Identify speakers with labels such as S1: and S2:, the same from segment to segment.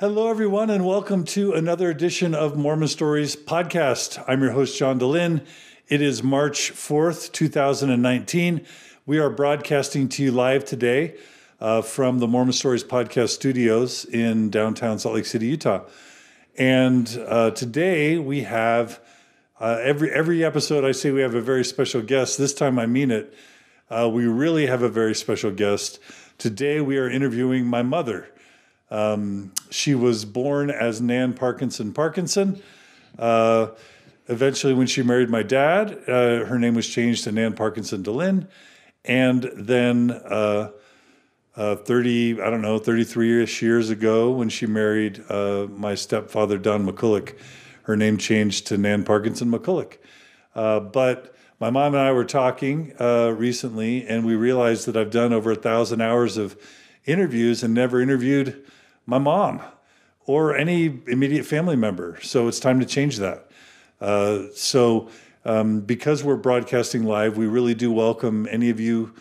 S1: Hello, everyone, and welcome to another edition of Mormon Stories podcast. I'm your host, John Dehlin. It is March 4th, 2019. We are broadcasting to you live today uh, from the Mormon Stories podcast studios in downtown Salt Lake City, Utah. And uh, today we have uh, every every episode. I say we have a very special guest. This time I mean it. Uh, we really have a very special guest. Today we are interviewing my mother. Um, she was born as Nan Parkinson Parkinson. Uh, eventually, when she married my dad, uh, her name was changed to Nan Parkinson Dehlin. And then uh, uh 30, I don't know, 33 ish years ago, when she married uh, my stepfather, Don McCulloch, her name changed to Nan Parkinson McCulloch. Uh, but my mom and I were talking recently, and we realized that I've done over a thousand hours of interviews and never interviewed my mom or any immediate family member. So it's time to change that. Uh, so, um, because we're broadcasting live, we really do welcome any of you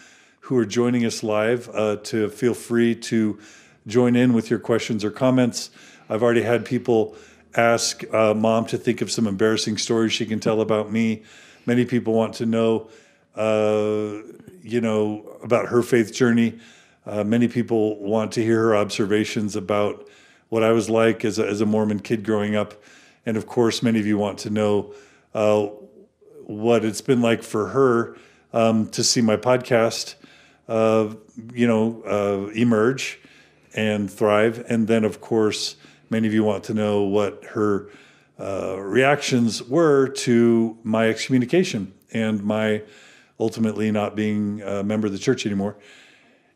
S1: who are joining us live uh, to feel free to join in with your questions or comments. I've already had people ask uh, mom to think of some embarrassing stories she can tell about me. Many people want to know, uh, you know, about her faith journey. Uh, many people want to hear her observations about what I was like as a, as a Mormon kid growing up. And of course, many of you want to know uh, what it's been like for her um, to see my podcast, uh, you know, uh, emerge and thrive. And then, of course, many of you want to know what her uh, reactions were to my excommunication and my ultimately not being a member of the church anymore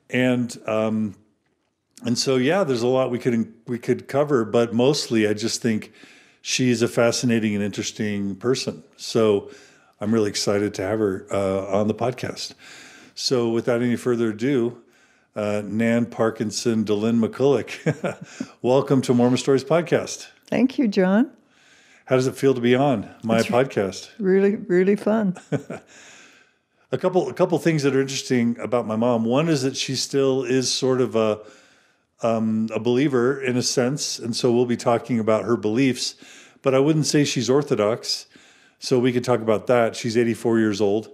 S1: and um, and so yeah, there's a lot we could we could cover, but mostly I just think she's a fascinating and interesting person. So I'm really excited to have her uh, on the podcast. So without any further ado, uh, Nan Parkinson Dehlin McCulloch, welcome to Mormon Stories podcast.
S2: Thank you, John.
S1: How does it feel to be on my it's podcast?
S2: Really, really fun.
S1: a couple a couple things that are interesting about my mom. One is that she still is sort of a um, a believer in a sense, and so we'll be talking about her beliefs. But I wouldn't say she's orthodox, so we could talk about that. She's 84 years old.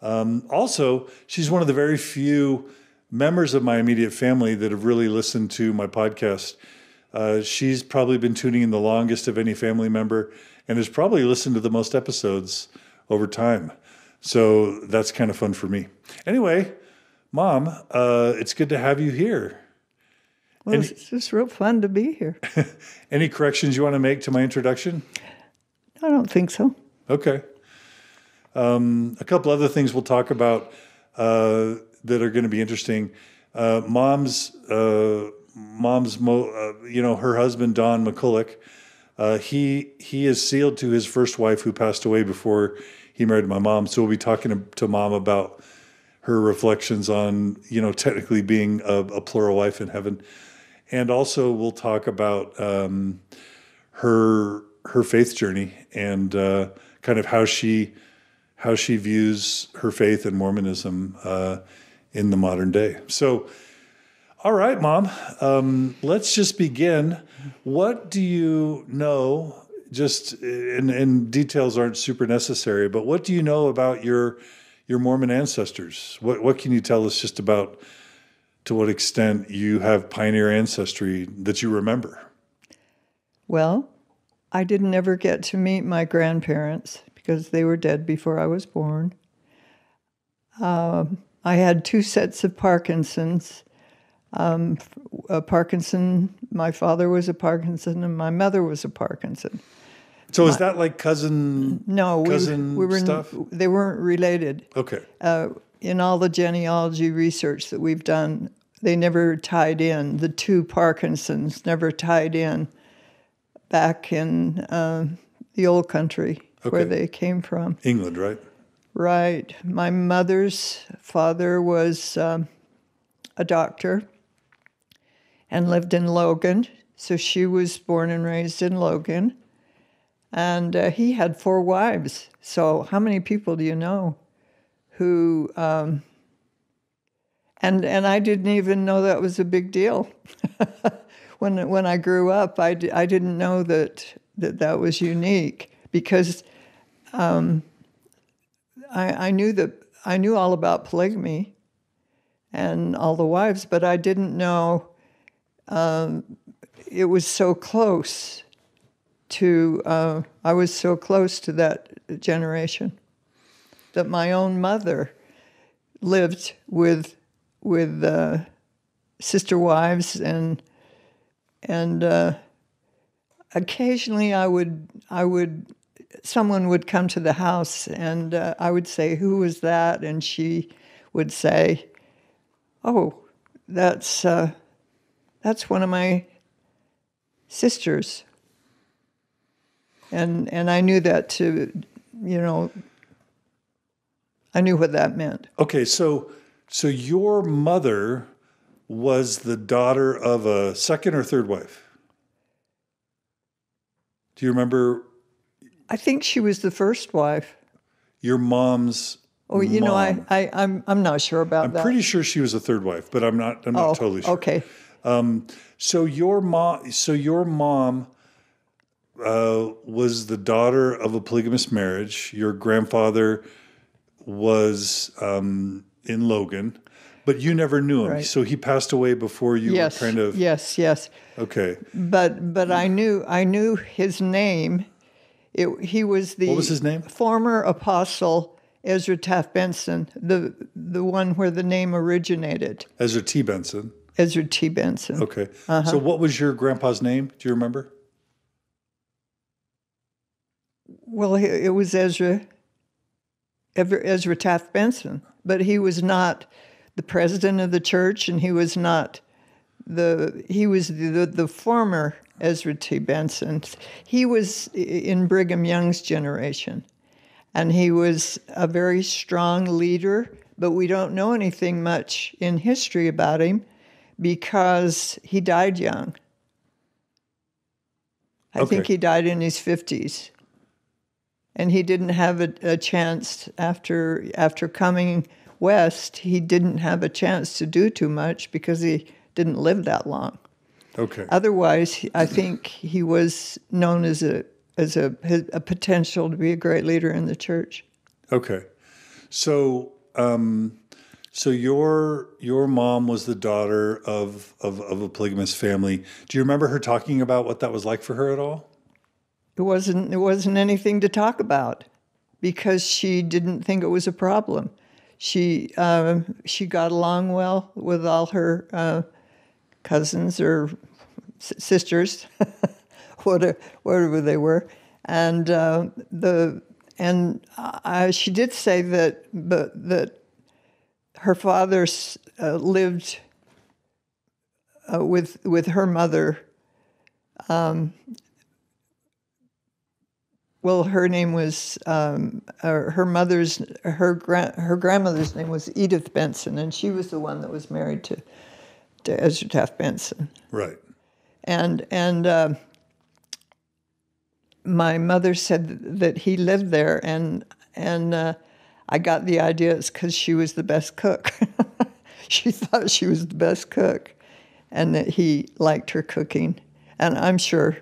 S1: Um, also, she's one of the very few members of my immediate family that have really listened to my podcast. Uh, she's probably been tuning in the longest of any family member, and has probably listened to the most episodes over time. So that's kind of fun for me. Anyway, mom, uh, it's good to have you here.
S2: Well, any, it's just real fun to be here.
S1: any corrections you want to make to my introduction?
S2: I don't think so.
S1: Okay. Um, a couple other things we'll talk about uh, that are going to be interesting. Uh, mom's, uh, mom's, mo- uh, you know, her husband Don McCulloch. Uh, he he is sealed to his first wife who passed away before he married my mom. So we'll be talking to, to mom about her reflections on, you know, technically being a, a plural wife in heaven. And also we'll talk about um, her her faith journey and uh, kind of how she how she views her faith and Mormonism uh, in the modern day. So, all right, Mom, um, let's just begin. What do you know just and, and details aren't super necessary, but what do you know about your your Mormon ancestors? What what can you tell us just about to what extent you have pioneer ancestry that you remember?
S2: Well, I didn't ever get to meet my grandparents because they were dead before I was born. Um, I had two sets of Parkinson's. Um, Parkinson, my father was a Parkinson, and my mother was a Parkinson.
S1: So is that like cousin?
S2: No,
S1: cousin
S2: we, we were
S1: stuff.
S2: They weren't related.
S1: Okay.
S2: Uh, in all the genealogy research that we've done, they never tied in the two Parkinsons. Never tied in back in uh, the old country okay. where they came from.
S1: England, right?
S2: Right. My mother's father was um, a doctor and lived in Logan, so she was born and raised in Logan. And uh, he had four wives. So, how many people do you know who? Um, and and I didn't even know that was a big deal. when when I grew up, I, d- I didn't know that, that that was unique because um, I, I knew that I knew all about polygamy and all the wives, but I didn't know um, it was so close to. Uh, I was so close to that generation that my own mother lived with with uh, sister wives and and uh, occasionally I would I would someone would come to the house and uh, I would say who was that and she would say oh that's uh, that's one of my sisters and and I knew that to you know I knew what that meant
S1: Okay, so so your mother was the daughter of a second or third wife. Do you remember
S2: I think she was the first wife
S1: your mom's?
S2: oh you know I,
S1: mom?
S2: I I'm I'm not sure about
S1: I'm
S2: that
S1: pretty sure she was a third wife, but I'm not. I'm not
S2: oh
S1: totally sure.
S2: okay um,
S1: So your mom, so your mom uh, was the daughter of a polygamous marriage. Your grandfather was um, in Logan, but you never knew him.
S2: Right.
S1: So he passed away before you
S2: yes
S1: were kind of
S2: yes yes
S1: okay.
S2: but but I knew I knew his name. It, he was the
S1: What was his name?
S2: former apostle Ezra Taft Benson, the the one where the name originated.
S1: Ezra T. Benson.
S2: Ezra T. Benson.
S1: Okay.
S2: Uh-huh.
S1: So what was your grandpa's name? Do you remember?
S2: Well, it was Ezra Ezra Taft Benson, but he was not the president of the church, and he was not the he was the, the, the former Ezra T. Benson. He was in Brigham Young's generation, and he was a very strong leader. But we don't know anything much in history about him because he died young. I think he died in his fifties and he didn't have a, a chance after after coming west. He didn't have a chance to do too much because he didn't live that long.
S1: Okay.
S2: Otherwise, I think he was known as a as a a potential to be a great leader in the church.
S1: Okay. So um, so your your mom was the daughter of, of of a polygamous family. Do you remember her talking about what that was like for her at all?
S2: It wasn't it wasn't anything to talk about because she didn't think it was a problem. She uh, she got along well with all her uh, cousins or sisters, whatever, whatever they were, and uh, the and uh, she did say that but that her father uh, lived uh, with with her mother Well, her name was um, uh, her mother's her gra- her grandmother's name was Edith Benson, and she was the one that was married to to Ezra Taft Benson.
S1: Right.
S2: And and uh, my mother said that he lived there, and and uh, I got the idea it's because she was the best cook. she thought she was the best cook, and that he liked her cooking. And I'm sure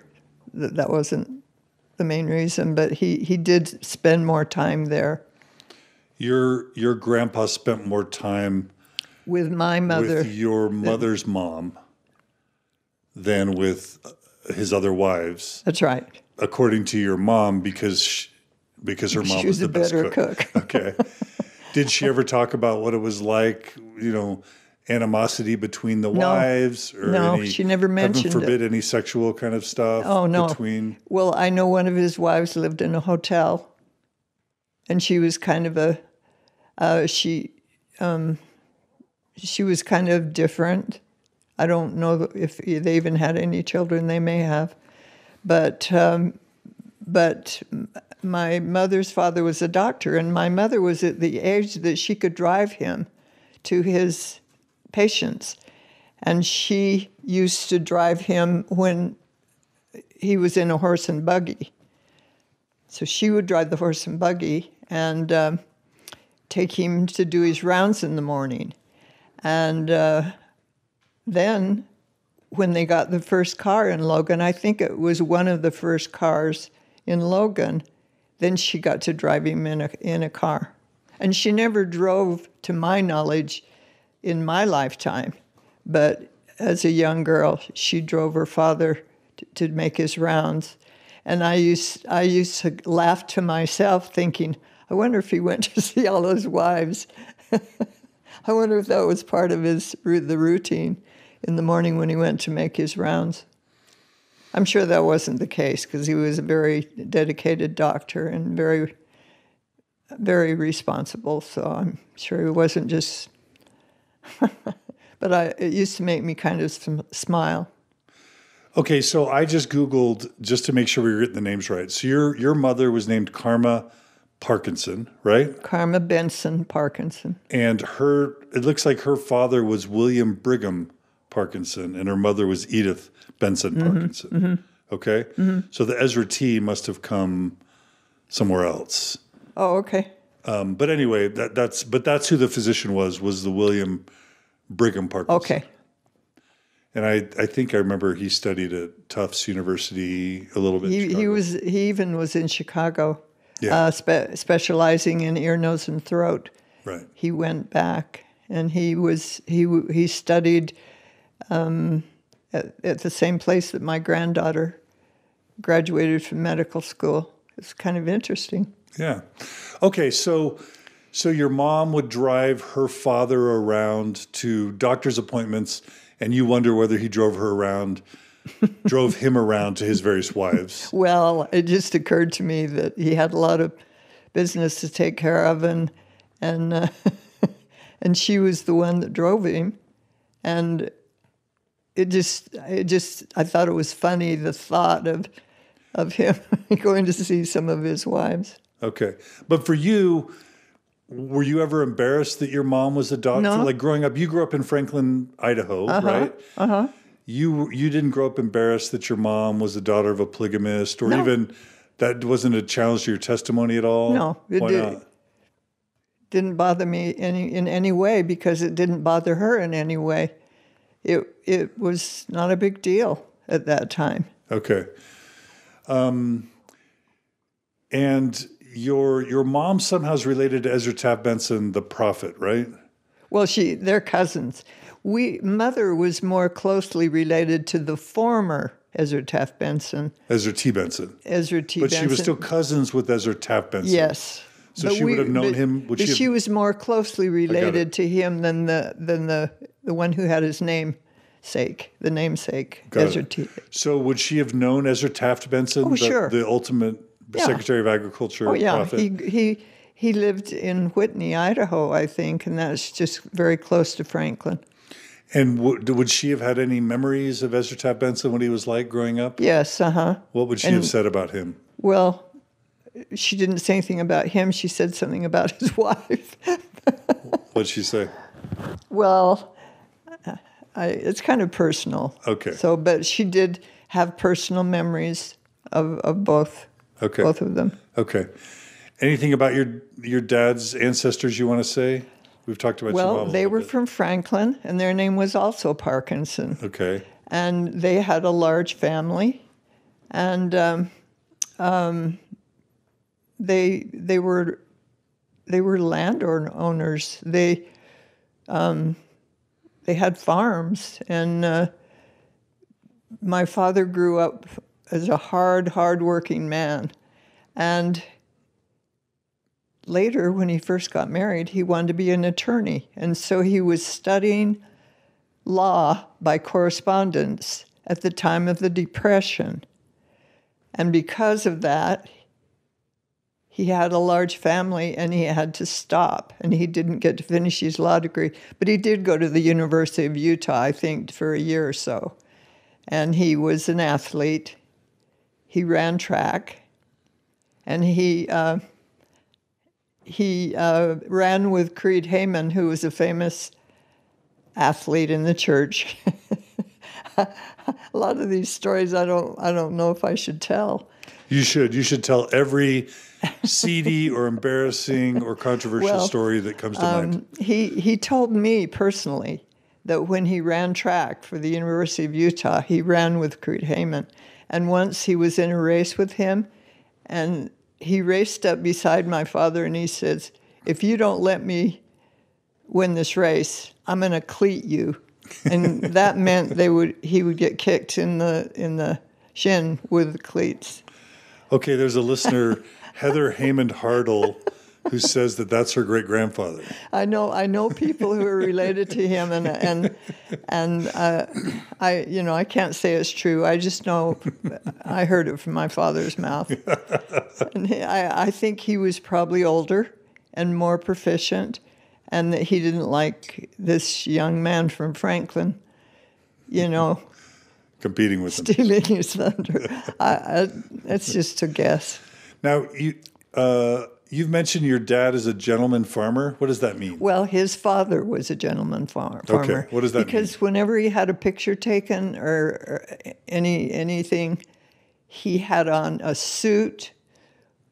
S2: that that wasn't the main reason, but he, he did spend more time there
S1: Your your grandpa spent more time
S2: with my mother.
S1: with your mother's mom than with uh, his other wives,
S2: That's right.
S1: according to your mom, because she, because her mom
S2: She
S1: was,
S2: was
S1: the best cook.
S2: cook.
S1: okay. Did she ever talk about what it was like? You know, animosity between the wives, or
S2: No,
S1: any,
S2: she never mentioned it.
S1: Forbid any sexual kind of stuff.
S2: Oh, no.
S1: Between
S2: Well, I know one of his wives lived in a hotel, and she was kind of a uh, she um, she was kind of different. I don't know if they even had any children. They may have, but um, but my mother's father was a doctor, and my mother was at the age that she could drive him to his patients, and she used to drive him when he was in a horse and buggy. So she would drive the horse and buggy and um, take him to do his rounds in the morning. And uh, then when they got the first car in Logan, I think it was one of the first cars in Logan, then she got to drive him in a, in a car. And she never drove, to my knowledge, in my lifetime. But as a young girl, she drove her father to, to make his rounds. And I used, I used to laugh to myself, thinking, I wonder if he went to see all his wives. I wonder if that was part of his the routine in the morning when he went to make his rounds. I'm sure that wasn't the case because he was a very dedicated doctor and very, very responsible. So I'm sure he wasn't just. but I, it used to make me kind of smile.
S1: Okay, so I just Googled just to make sure we were getting the names right. So your your mother was named Karma Parkinson, right?
S2: Karma Benson Parkinson.
S1: And her it looks like her father was William Brigham Parkinson and her mother was Edith Benson mm-hmm, Parkinson. Mm-hmm. Okay? Mm-hmm. So the Ezra T must have come somewhere else.
S2: Oh, okay.
S1: Um, but anyway, that, that's but that's who the physician was was the William Brigham Parkinson.
S2: Okay.
S1: And I, I think I remember he studied at Tufts University a little bit.
S2: He, he was he even was in Chicago,
S1: yeah.
S2: uh, spe- specializing in ear, nose, and throat.
S1: Right.
S2: He went back and he was he he studied um, at, at the same place that my granddaughter graduated from medical school. It's kind of interesting.
S1: Yeah. Okay, so so your mom would drive her father around to doctor's appointments and you wonder whether he drove her around drove him around to his various wives.
S2: Well, it just occurred to me that he had a lot of business to take care of and and uh, and she was the one that drove him and it just it just I thought it was funny the thought of of him going to see some of his wives.
S1: Okay. But for you, were you ever embarrassed that your mom was a doctor?
S2: No.
S1: Like growing up, you grew up in Franklin, Idaho,
S2: uh-huh.
S1: right?
S2: Uh-huh.
S1: You you didn't grow up embarrassed that your mom was the daughter of a polygamist, or
S2: No.
S1: even that wasn't a challenge to your testimony at all.
S2: No, it
S1: Why
S2: did-
S1: not?
S2: Didn't bother me any in any way because it didn't bother her in any way. It it was not a big deal at that time.
S1: Okay. Um, and your your mom somehow is related to Ezra Taft Benson, the prophet, right?
S2: Well, she they're cousins. We mother was more closely related to the former Ezra Taft Benson,
S1: Ezra T. Benson.
S2: Ezra T.
S1: But
S2: Benson.
S1: she was still cousins with Ezra Taft Benson.
S2: Yes.
S1: So
S2: But
S1: she would have known
S2: but-
S1: him- would
S2: but
S1: she have-
S2: she was more closely related to him than the than the the one who had his name sake, the namesake,
S1: Got
S2: Ezra
S1: it.
S2: T.
S1: So would she have known Ezra Taft Benson,
S2: Oh,
S1: the,
S2: sure.
S1: the ultimate
S2: Yeah.
S1: Secretary of Agriculture
S2: Oh yeah,
S1: prophet?
S2: he he he lived in Whitney, Idaho, I think, and that's just very close to Franklin.
S1: and would, would she have had any memories of Ezra Taft Benson, what he was like growing up?
S2: Yes, uh huh.
S1: What would she
S2: And-
S1: have said about him?
S2: Well, she didn't say anything about him. She said something about his wife.
S1: What'd she say?
S2: well, I, it's kind of personal.
S1: Okay.
S2: So, but she did have personal memories of, of both
S1: Okay.
S2: both of them.
S1: Okay. Anything about your your dad's ancestors you want to say? We've talked about your mom
S2: Well, they were
S1: bit.
S2: from Franklin, and their name was also Parkinson.
S1: Okay.
S2: and they had a large family, and um, um, they they were they were landowners. They um, they had farms, and uh, my father grew up as a hard, hard-working man, and later, when he first got married, he wanted to be an attorney, and so he was studying law by correspondence at the time of the Depression. And because of that, he had a large family and he had to stop and he didn't get to finish his law degree. But he did go to the University of Utah, I think, for a year or so. And he was an athlete. He ran track and he, uh, he uh, ran with Creed Haymond, who was a famous athlete in the church. a lot of these stories I don't I don't know if I should tell.
S1: You should. You should tell every seedy or embarrassing or controversial
S2: Well,
S1: story that comes to mind.
S2: Um, he he told me personally that when he ran track for the University of Utah, he ran with Creed Haymond. And once he was in a race with him, and he raced up beside my father and he says, If you don't let me win this race, I'm going to cleat you. And that meant they would he would get kicked in the in the shin with the cleats.
S1: Okay, there's a listener, Heather Heyman Hardle, who says that that's her great grandfather.
S2: I know I know people who are related to him, and and and uh, I you know I can't say it's true. I just know I heard it from my father's mouth, and he, I I think he was probably older and more proficient, and that he didn't like this young man from Franklin, you know,
S1: Competing with him.
S2: stealing his thunder. I, I, it's just a guess.
S1: Now, you, uh, you've mentioned your dad is a gentleman farmer. What does that mean?
S2: Well, his father was a gentleman far- farmer.
S1: Okay, what does that mean?
S2: Because whenever he had a picture taken or, or any anything, he had on a suit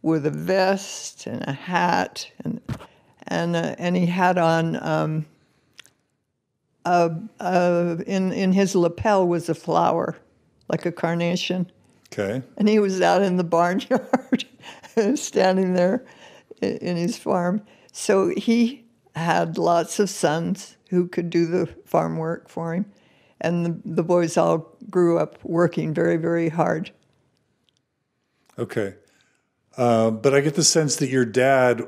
S2: with a vest and a hat, and and uh, and he had on um, a, a, in in his lapel was a flower, like a carnation
S1: Okay.
S2: and he was out in the barnyard standing there in his farm. So he had lots of sons who could do the farm work for him. And the, the boys all grew up working very very hard.
S1: Okay. Uh, but I get the sense that your dad,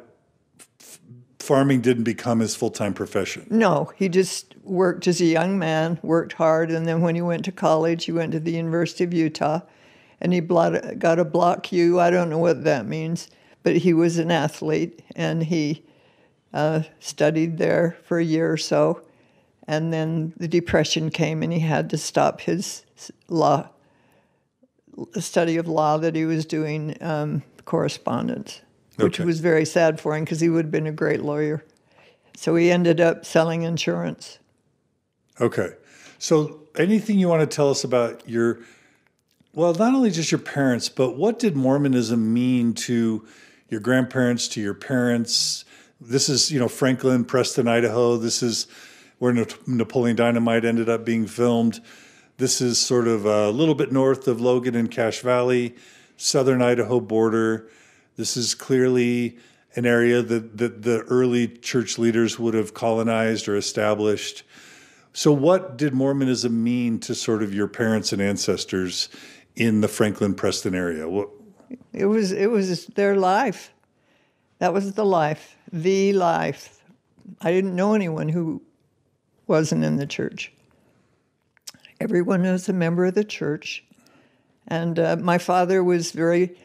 S1: f- farming didn't become his full time profession.
S2: no he just worked as a young man worked hard and then when he went to college he went to the university of utah and he blot- got a block u. I don't know what that means but he was an athlete and he uh, studied there for a year or so and then the depression came and he had to stop his law study of law that he was doing um, correspondence which
S1: Okay.
S2: was very sad for him because he would have been a great lawyer so he ended up selling insurance
S1: Okay. So, anything you want to tell us about your, well, not only just your parents, but what did Mormonism mean to your grandparents, to your parents? This is, you know, Franklin, Preston, Idaho. This is where Napoleon Dynamite ended up being filmed. This is sort of a little bit north of Logan and Cache Valley, southern Idaho border. This is clearly an area that, that the early church leaders would have colonized or established. So, what did Mormonism mean to sort of your parents and ancestors in the Franklin Preston area? What,
S2: It was it was their life. That was the life, the life. I didn't know anyone who wasn't in the church. Everyone was a member of the church, and uh, my father was very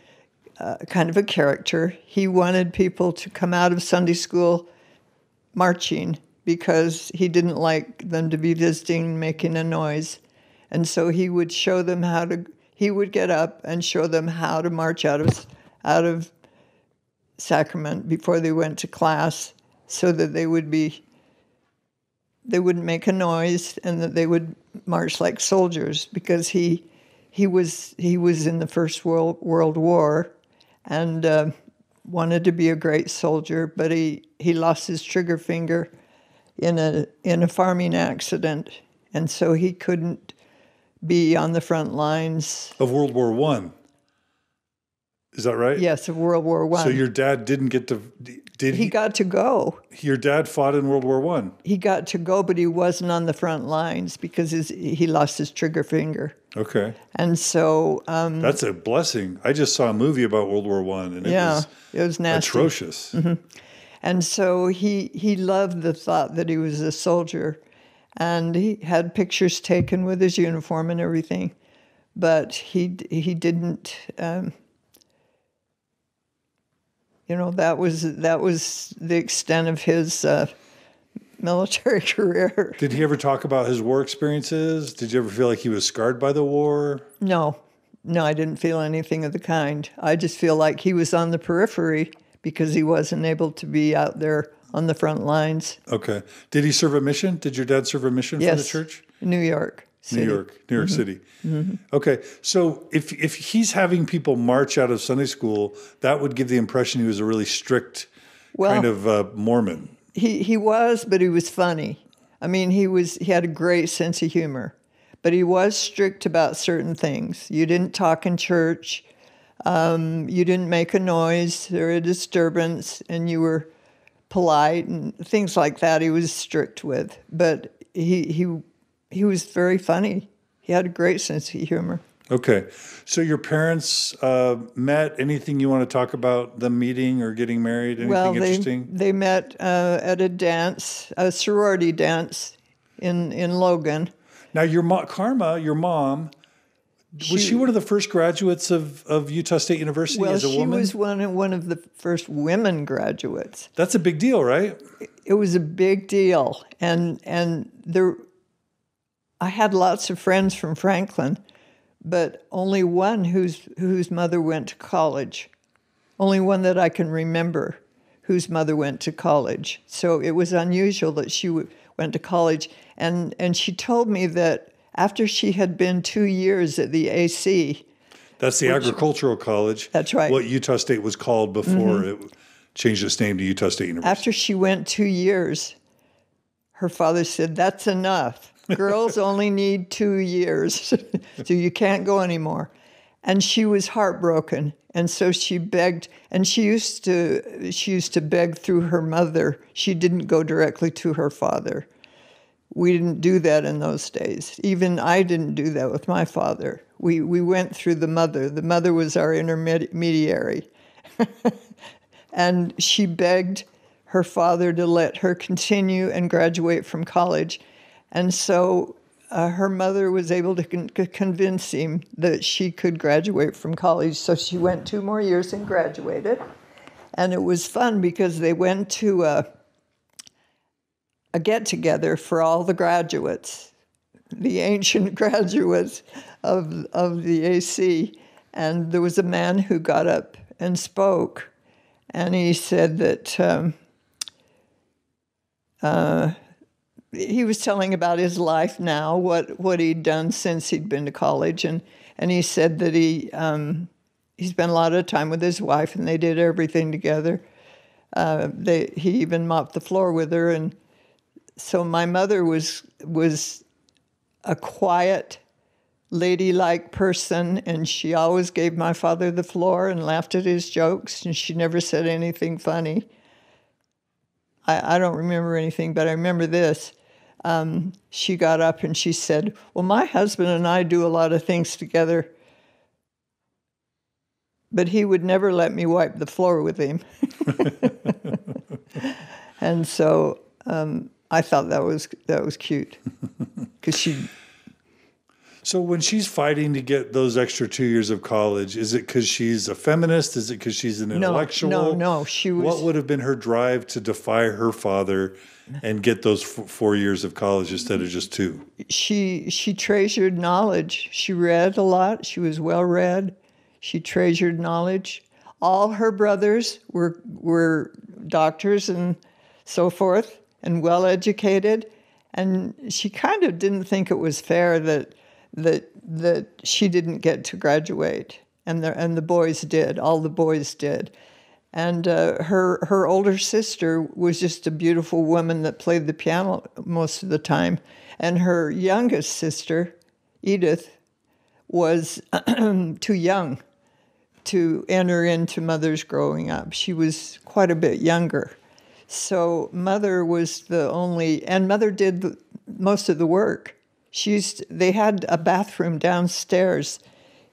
S2: uh, kind of a character. He wanted people to come out of Sunday school marching because he didn't like them to be visiting, making a noise. And so he would show them how to, he would get up and show them how to march out of, out of sacrament before they went to class so that they would be, they wouldn't make a noise and that they would march like soldiers because he, he was, he was in the First World, World War and uh, wanted to be a great soldier, but he, he lost his trigger finger in a in a farming accident, and so he couldn't be on the front lines.
S1: of World War One. Is that right?
S2: Yes, of World War One.
S1: So your dad didn't get to. Did
S2: he
S1: he?
S2: got to go.
S1: your dad fought in World War One.
S2: He got to go, but he wasn't on the front lines because his, he lost his trigger finger.
S1: Okay,
S2: And so, um,
S1: that's a blessing. I just saw a movie about World War One, and it
S2: yeah,
S1: was
S2: it was nasty.
S1: atrocious.
S2: And so he he loved the thought that he was a soldier, and he had pictures taken with his uniform and everything, but he he didn't. Um, you know that was that was the extent of his uh, military career.
S1: Did he ever talk about his war experiences? Did you ever feel like he was scarred by the war?
S2: No, no, I didn't feel anything of the kind. I just feel like he was on the periphery because he wasn't able to be out there on the front lines.
S1: Okay. Did he serve a mission? Did your dad serve a mission for the
S2: Yes,
S1: church?
S2: New York.
S1: New York, New York City.
S2: Mm-hmm.
S1: Okay, so if if he's having people march out of Sunday school, that would give the impression he was a really strict
S2: Well-
S1: kind of uh, Mormon.
S2: He he was, but he was funny. I mean, he was he had a great sense of humor, but he was strict about certain things. You didn't talk in church. Um, you didn't make a noise or a disturbance, and you were polite and things like that. He was strict with, but he he he was very funny. He had a great sense of humor.
S1: Okay, so your parents uh, met. Anything you want to talk about them meeting or getting married? Anything
S2: well, they,
S1: interesting?
S2: They met uh, at a dance, a sorority dance in in Logan.
S1: Now, your mom, Karma, your mom, was she one of the first graduates of, of Utah State University
S2: Well,
S1: as a woman?
S2: she was one of, one of the first women graduates.
S1: That's a big deal, right?
S2: It was a big deal, and and there, I had lots of friends from Franklin, but only one whose whose mother went to college, only one that I can remember, whose mother went to college. So it was unusual that she w- went to college, and and she told me that after she had been two years at the AC,
S1: That's the agricultural college.
S2: That's right. Mm-hmm.
S1: What Utah State was called before it changed its name to Utah State University.
S2: After she went two years, her father said, That's enough. Girls only need two years, so you can't go anymore. And she was heartbroken. And so she begged, and she used to she used to beg through her mother. She didn't go directly to her father. We didn't do that in those days. Even I didn't do that with my father. We we went through the mother. The mother was our intermediary. and she begged her father to let her continue and graduate from college. And so uh, her mother was able to con- convince him that she could graduate from college. So she went two more years and graduated. And it was fun because they went to a, a get together for all the graduates, the ancient graduates of, of the AC. And there was a man who got up and spoke. And he said that um, uh, he was telling about his life now, what, what he'd done since he'd been to college. And, and he said that he, um, he spent a lot of time with his wife and they did everything together. Uh, they, he even mopped the floor with her. And so my mother was, was a quiet, ladylike person, and she always gave my father the floor and laughed at his jokes, and she never said anything funny. I, I don't remember anything, but I remember this. Um, she got up and she said, Well, my husband and I do a lot of things together, but he would never let me wipe the floor with him. and so um, I thought that was that was cute because she
S1: So when she's fighting to get those extra two years of college, is it because she's a feminist? Is it because she's an intellectual?
S2: no, no, she was-
S1: What would have been her drive to defy her father and get those f- four years of college instead of just two?
S2: she she treasured knowledge. She read a lot. She was well read. She treasured knowledge. All her brothers were were doctors and so forth and well educated. And she kind of didn't think it was fair that that that she didn't get to graduate and the and the boys did. All the boys did. And uh, her her older sister was just a beautiful woman that played the piano most of the time, and her youngest sister, Edith, was too young to enter into mother's growing up. She was quite a bit younger, so mother was the only, and mother did the, most of the work. She used, they had a bathroom downstairs,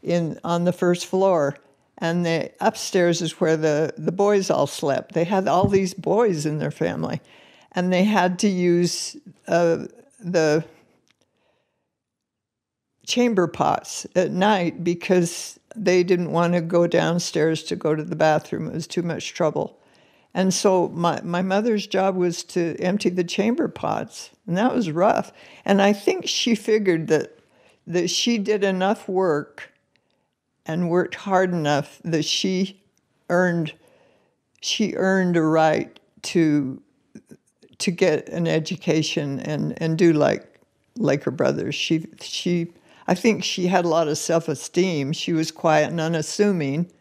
S2: in on the first floor and the upstairs is where the, the boys all slept. They had all these boys in their family, and they had to use uh, the chamber pots at night because they didn't want to go downstairs to go to the bathroom. It was too much trouble. And so my, my mother's job was to empty the chamber pots, and that was rough. And I think she figured that that she did enough work and worked hard enough that she earned she earned a right to to get an education and and do like like her brothers. She she I think she had a lot of self esteem. She was quiet and unassuming,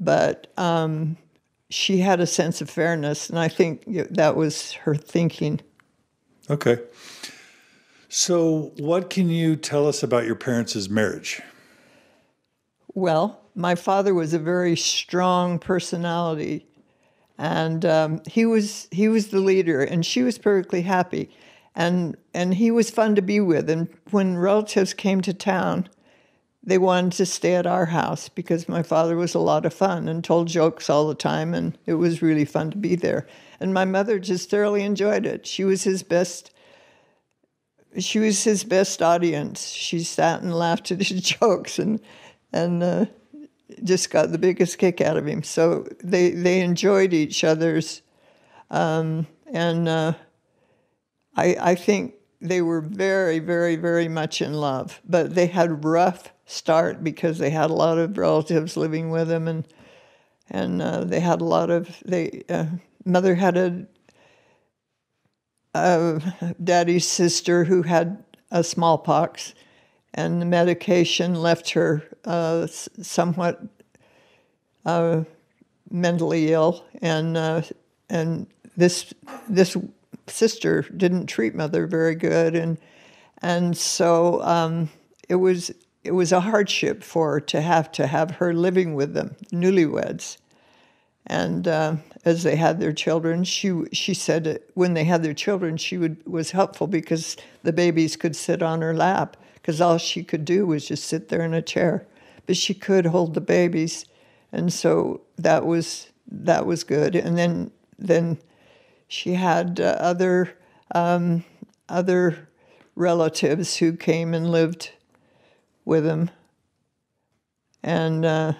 S2: but um, she had a sense of fairness, and I think that was her thinking.
S1: Okay. So, what can you tell us about your parents' marriage?
S2: Well, my father was a very strong personality, and um, he was he was the leader, and she was perfectly happy, and and he was fun to be with. And when relatives came to town, they wanted to stay at our house because my father was a lot of fun and told jokes all the time, and it was really fun to be there. And my mother just thoroughly enjoyed it. She was his best she was his best audience. She sat and laughed at his jokes and and uh, just got the biggest kick out of him. So they they enjoyed each other's, um, and uh, I I think they were very very very much in love. But they had rough start because they had a lot of relatives living with them and and uh, they had a lot of they uh, mother had a daddy's sister who had a smallpox, and the medication left her uh, somewhat uh, mentally ill, and uh, and this this sister didn't treat mother very good, and and so um, it was it was a hardship for her to have to have her living with them, newlyweds. And uh, as they had their children, she she said when they had their children, she would was helpful because the babies could sit on her lap because all she could do was just sit there in a chair, but she could hold the babies, and so that was that was good. And then then she had uh, other um, other relatives who came and lived with him, and uh,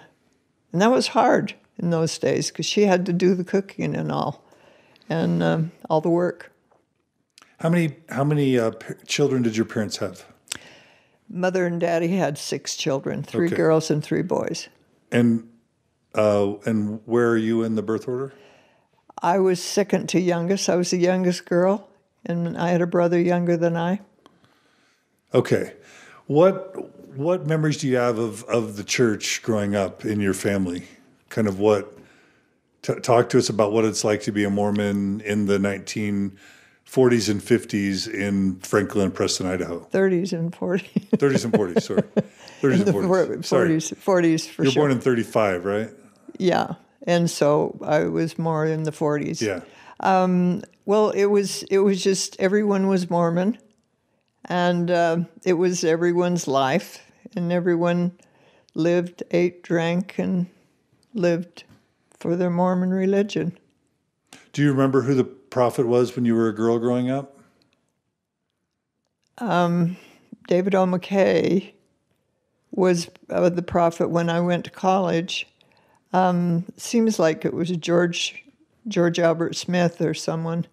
S2: and that was hard in those days because she had to do the cooking and all, and um, all the work.
S1: How many how many uh, children did your parents have?
S2: Mother and daddy had six children, three
S1: Okay.
S2: girls and three boys.
S1: And uh, and where are you in the birth order?
S2: I was second to youngest. I was the youngest girl, and I had a brother younger than I.
S1: Okay. What what memories do you have of, of the church growing up in your family? Kind of what t- talk to us about what it's like to be a Mormon in the 1940s and 50s in Franklin, Preston, Idaho.
S2: 30s and 40s.
S1: 30s and 40s, sorry. 30s and 40s. Sorry.
S2: 40s, 40s for
S1: You're
S2: sure.
S1: born in 35, right?
S2: yeah, and so I was more in the 40s.
S1: Yeah.
S2: Um, well, it was it was just everyone was Mormon, and uh, it was everyone's life, and everyone lived, ate, drank, and lived for their Mormon religion.
S1: Do you remember who the prophet was when you were a girl growing up?
S2: David O. McKay was uh, the prophet when I went to college. Um, seems like it was George George Albert Smith or someone.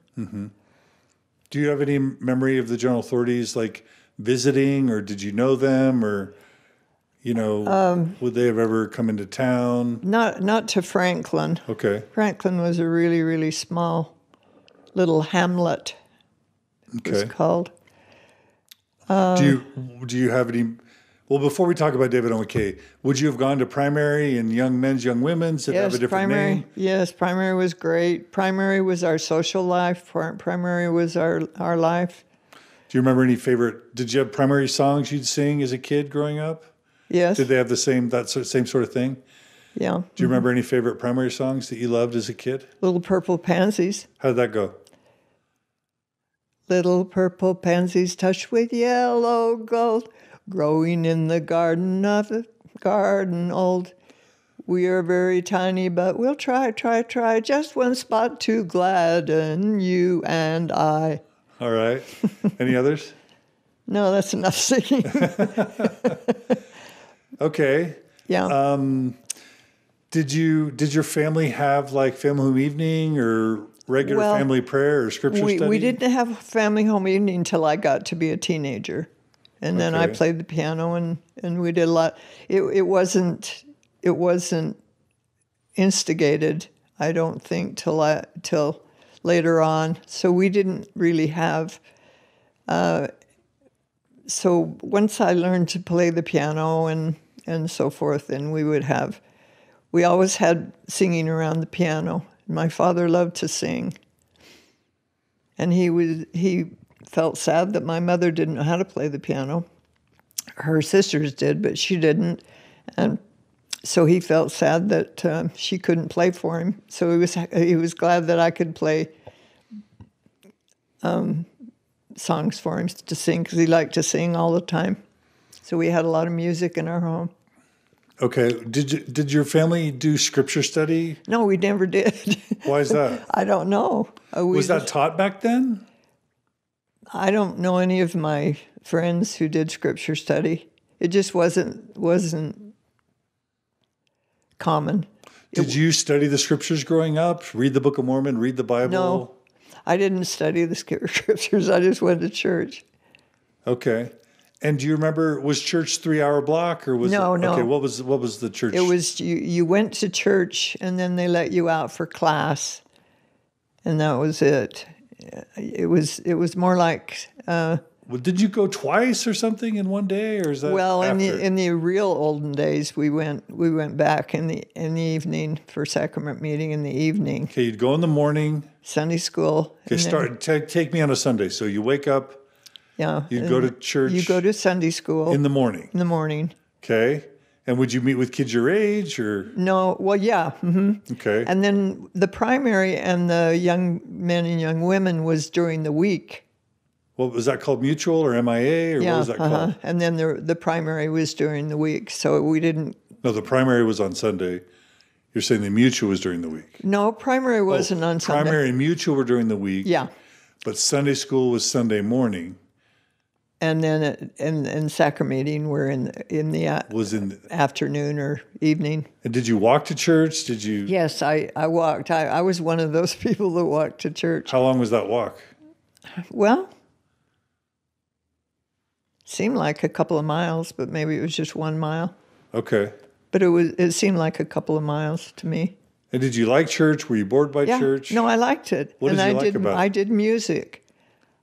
S1: Do you have any memory of the general authorities like visiting or did you know them or you know
S2: Um,
S1: would they have ever come into town?
S2: Not not to Franklin.
S1: Okay.
S2: Franklin was a really really small little hamlet. It was
S1: Okay.
S2: called.
S1: do you do you have any well before we talk about David. McKay, would you have gone to primary and young men's, young women's that have
S2: Yes,
S1: a different
S2: primary.
S1: name?
S2: Yes, primary was great. Primary was our social life. Primary was our our life.
S1: Do you remember any favorite did you have primary songs you'd sing as a kid growing up?
S2: Yes.
S1: Did they have the same that sort- same sort of thing?
S2: yeah.
S1: Do you remember any favorite primary songs that you loved as a kid?
S2: Little purple pansies.
S1: How did that go?
S2: Little purple pansies touched with yellow gold, growing in the garden of a garden old. We are very tiny, but we'll try, try, try, just one spot to gladden you and I.
S1: All right. Any others?
S2: No, that's enough singing.
S1: Okay.
S2: yeah.
S1: Um, did you did your family have like family home evening or regular
S2: Well,
S1: family prayer or scripture
S2: we,
S1: study?
S2: we didn't have family home evening until I got to be a teenager. And then I played the piano and, and we did a lot. It, it wasn't it wasn't instigated, I don't think, till I, till later on. So we didn't really have. Uh, so once I learned to play the piano and and so forth, and we would have, we always had singing around the piano. My father loved to sing and he was he felt sad that my mother didn't know how to play the piano. Her sisters did, but she didn't, and so he felt sad that um, she couldn't play for him. So he was he was glad that I could play um, songs for him to sing because he liked to sing all the time. So we had a lot of music in our home.
S1: Okay. Did you, did your family do scripture study?
S2: No, we never did.
S1: Why is that?
S2: I don't know. Uh, we
S1: Was that taught back then?
S2: I don't know any of my friends who did scripture study. It just wasn't wasn't common.
S1: Did you study the scriptures growing up? Read the Book of Mormon, read the Bible?
S2: No, I didn't study the scriptures. I just went to church.
S1: Okay. And do you remember was church three hour block or was
S2: No,
S1: it,
S2: no.
S1: okay, what was what was the church?
S2: It was you. You went to church, and then they let you out for class, and that was it. It was it was more like uh,
S1: Well, did you go twice or something in one day or is that
S2: well in the in the real olden days we went we went back in the in the evening for sacrament meeting in the evening
S1: okay, you'd go in the morning.
S2: Sunday school.
S1: Okay, start take take me on a Sunday. So you wake up,
S2: Yeah.
S1: you'd go to church
S2: You go to Sunday school
S1: in the morning.
S2: In the morning.
S1: Okay. And would you meet with kids your age or
S2: No, well, yeah. hmm
S1: okay?
S2: And then the primary and the young men and young women was during the week.
S1: what was that called mutual or MIA or
S2: Yeah.
S1: what was that
S2: uh-huh.
S1: called?
S2: And then the the primary was during the week. So we didn't.
S1: No, the primary was on Sunday. You're saying the mutual was during the week.
S2: No, primary wasn't on Sunday.
S1: Oh, Primary and mutual were during the week.
S2: Yeah.
S1: But Sunday school was Sunday morning.
S2: And then it, and and sacrament meeting were in the, in the
S1: Was in
S2: afternoon or evening.
S1: and did you walk to church? Did you
S2: Yes, I I walked. I, I was one of those people that walked to church.
S1: how long was that walk?
S2: Well, seemed like a couple of miles, but maybe it was just one mile.
S1: Okay.
S2: But it was it seemed like a couple of miles to me.
S1: And did you like church? Were you bored by
S2: Yeah.
S1: church?
S2: No, I liked it.
S1: What
S2: and
S1: did you
S2: I
S1: like
S2: did
S1: about it?
S2: I did music.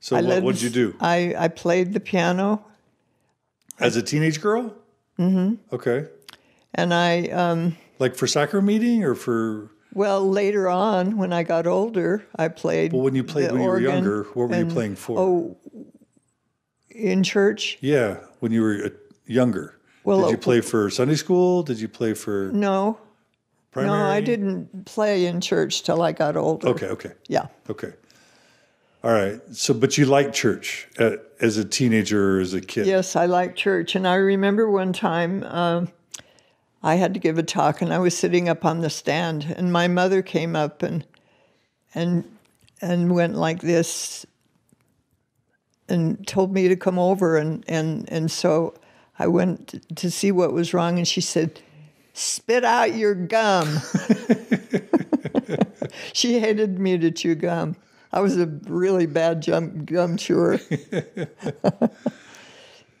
S1: So
S2: I
S1: what what'd you do?
S2: I, I played the piano
S1: As a teenage girl? Mm-hmm. Okay.
S2: and I um,
S1: Like for sacrament meeting or for
S2: well later on when I got older I played
S1: well when you played when you were younger, what were you playing for?
S2: Oh in church?
S1: Yeah, when you were uh, younger.
S2: Well,
S1: did you play for Sunday school? Did you play for
S2: No.
S1: primary?
S2: No, I didn't play in church till I got older.
S1: Okay, okay.
S2: Yeah.
S1: Okay. All right. So, but you liked church uh, as a teenager or as a kid?
S2: Yes, I like church. And I remember one time um, I had to give a talk, and I was sitting up on the stand, and my mother came up and and and went like this, and told me to come over, and and and so I went to see what was wrong, and she said, "Spit out your gum." she hated me to chew gum. I was a really bad gum, gum chewer.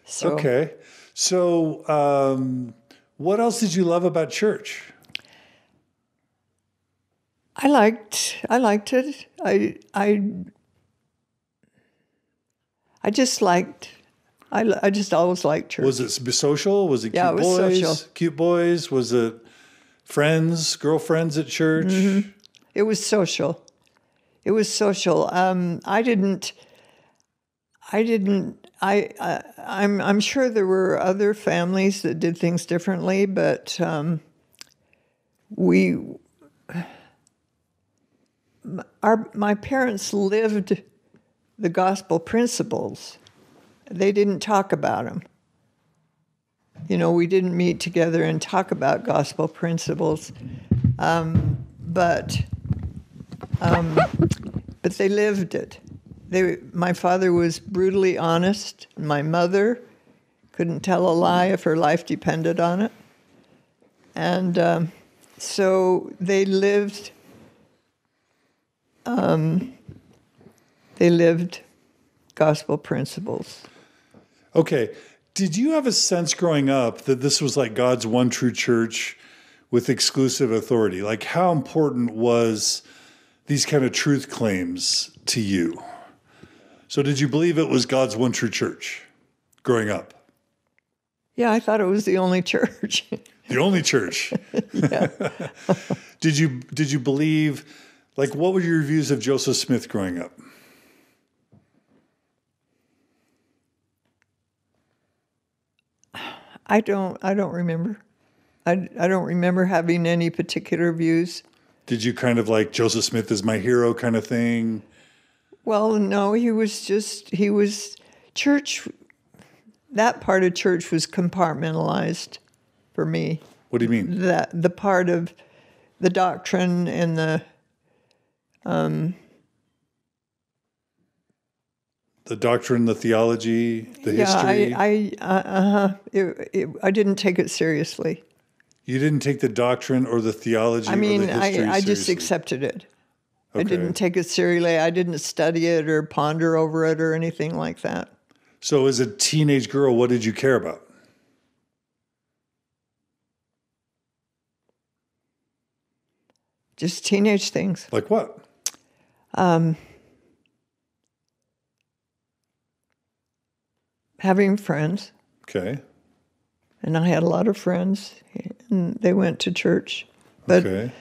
S2: so,
S1: Okay. So, um, what else did you love about church?
S2: I liked I liked it. I I I just liked I, I just always liked church.
S1: Was it social? Was it cute
S2: Yeah, it was
S1: boys?
S2: social.
S1: Cute boys? Was it friends, girlfriends at church?
S2: Mm-hmm. It was social. It was social. Um, I didn't. I didn't. I, I. I'm. I'm sure there were other families that did things differently, but um, we. Our my parents lived the gospel principles. They didn't talk about them. You know, we didn't meet together and talk about gospel principles, um, but um, but they lived it. They, my father was brutally honest. My mother couldn't tell a lie if her life depended on it, and um, so they lived. Um, they lived gospel principles.
S1: Okay. Did you have a sense growing up that this was like God's one true church with exclusive authority? Like, how important was these kind of truth claims to you. So, did you believe it was God's one true church growing up?
S2: Yeah, I thought it was the only church.
S1: the only church. yeah. did you did you believe like what were your views of Joseph Smith growing up?
S2: I don't I don't remember. I, I don't remember having any particular views.
S1: Did you kind of like Joseph Smith is my hero kind of thing?
S2: Well, no, he was just he was church. That part of church was compartmentalized for me.
S1: What do you mean?
S2: That the part of the doctrine and the um,
S1: The doctrine, the theology, the
S2: yeah,
S1: history.
S2: I I uh, uh, it, it, I didn't take it seriously.
S1: You didn't take the doctrine or the theology.
S2: I
S1: or
S2: mean,
S1: the
S2: I I just
S1: seriously.
S2: accepted it. I didn't take it seriously. I didn't study it or ponder over it or anything like that.
S1: So, as a teenage girl, what did you care about?
S2: Just teenage things.
S1: Like what?
S2: Um, having friends,
S1: Okay.
S2: And I had a lot of friends, and they went to church. But
S1: okay.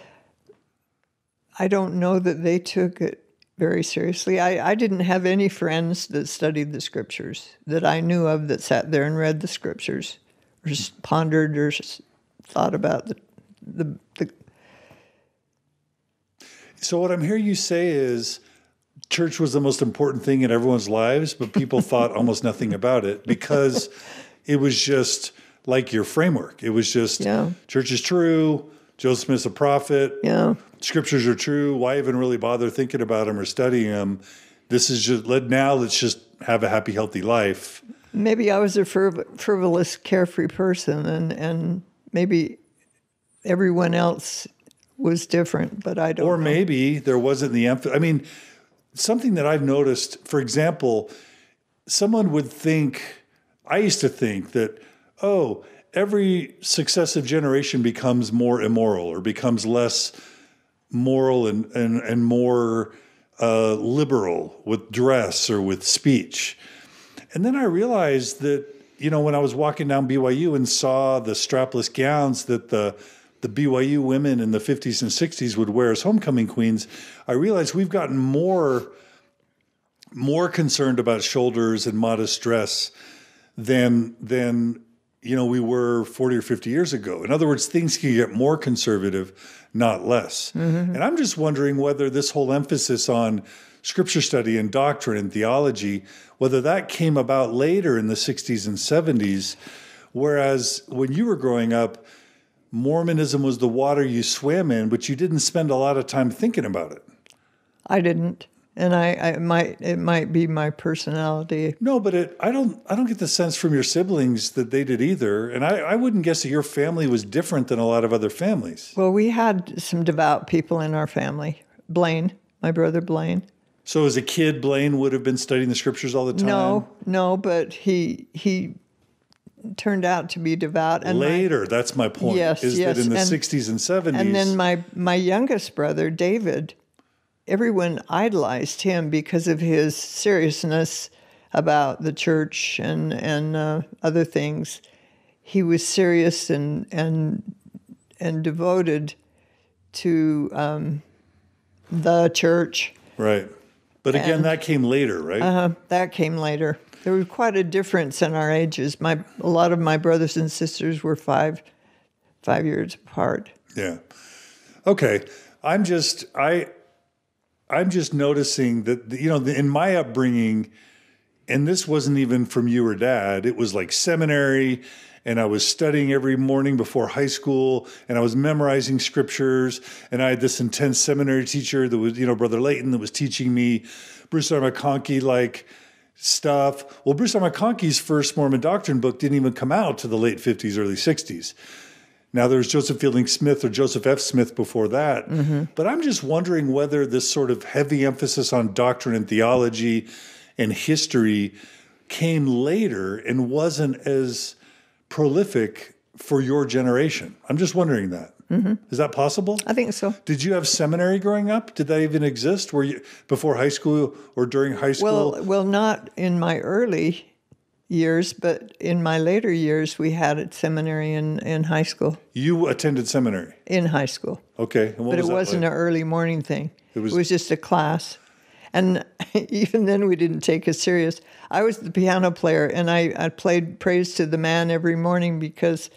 S2: I don't know that they took it very seriously. I, I didn't have any friends that studied the scriptures that I knew of that sat there and read the scriptures or pondered or thought about the, the, the
S1: So, what I'm hearing you say is church was the most important thing in everyone's lives, but people thought almost nothing about it because it was just like your framework. It was just
S2: Yeah.
S1: church is true, Joseph Smith's a prophet,
S2: know,
S1: scriptures are true. Why even really bother thinking about them or studying them? This is just let now. Let's just have a happy, healthy life.
S2: maybe I was a friv- frivolous, carefree person, and, and maybe everyone else was different, but I don't
S1: Or
S2: know.
S1: maybe there wasn't the emphasis. I mean, something that I've noticed, for example, someone would think, I used to think that, oh, every successive generation becomes more immoral or becomes less moral and, and, and more uh, liberal with dress or with speech. And then I realized that, you know, when I was walking down BYU and saw the strapless gowns that the the BYU women in the 50s and 60s would wear as homecoming queens, I realized we've gotten more more concerned about shoulders and modest dress than than you know we were 40 or 50 years ago. In other words, things can get more conservative, not less. Mm-hmm. And I'm just wondering whether this whole emphasis on scripture study and doctrine and theology, whether that came about later in the 60s and 70s, whereas when you were growing up, Mormonism was the water you swam in, but you didn't spend a lot of time thinking about it.
S2: I didn't, and I, I might it might be my personality.
S1: No, but it, I don't. I don't get the sense from your siblings that they did either, and I, I wouldn't guess that your family was different than a lot of other families.
S2: Well, we had some devout people in our family. Blaine, my brother Blaine.
S1: So, as a kid, Blaine would have been studying the scriptures all the time.
S2: No, no, but he he turned out to be devout. And my-
S1: Later, that's my point.
S2: Yes,
S1: is
S2: yes,
S1: that in the
S2: and-
S1: '60s and '70s,
S2: and then my my youngest brother David, everyone idolized him because of his seriousness about the church and and uh, other things. He was serious and and and devoted to um, the church.
S1: right. But again,
S2: and-
S1: that came later, right?
S2: Uh, that came later. There was quite a difference in our ages. My a lot of my brothers and sisters were five five years apart.
S1: Yeah. Okay. I'm just I I'm just noticing that you know in my upbringing and this wasn't even from you or dad. It was like seminary and I was studying every morning before high school and I was memorizing scriptures and I had this intense seminary teacher that was you know brother Layton that was teaching me Bruce R. McConkie like stuff. Well, Bruce R. McConkie's first Mormon doctrine book didn't even come out to the late 50s, early 60s. Now there's Joseph Fielding Smith or Joseph F. Smith before that. Mm-hmm. But I'm just wondering whether this sort of heavy emphasis on doctrine and theology and history came later and wasn't as prolific for your generation. I'm just wondering that. Mm-hmm. Is that possible?
S2: I think so.
S1: Did you have seminary growing up? Did that even exist? Were you before high school or during high school?
S2: Well, well, not in my early years, but in my later years, we had a seminary in, in high school.
S1: you attended seminary.
S2: In high school,
S1: Okay. And what
S2: but
S1: was
S2: it wasn't
S1: like?
S2: an early morning thing. It
S1: was-
S2: was, just a class, And even then, we didn't take it serious. I was the piano player, and I, I played Praise to the Man every morning because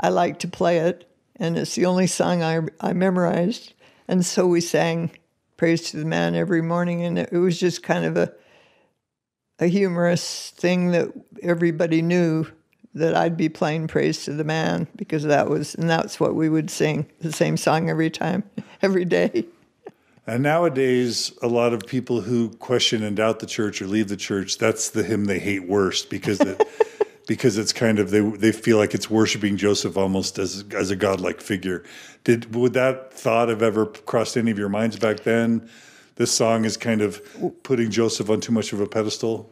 S2: I liked to play it, and it's the only song I, I memorized. And so we sang Praise to the Man every morning, and it, it was just kind of a, a humorous thing that everybody knew that I'd be playing Praise to the Man because that was, and that's what we would sing the same song every time, every day.
S1: And nowadays, a lot of people who question and doubt the church or leave the church, that's the hymn they hate worst because it, because it's kind of they they feel like it's worshiping Joseph almost as as a godlike figure. Did would that thought have ever crossed any of your minds back then? This song is kind of putting Joseph on too much of a pedestal.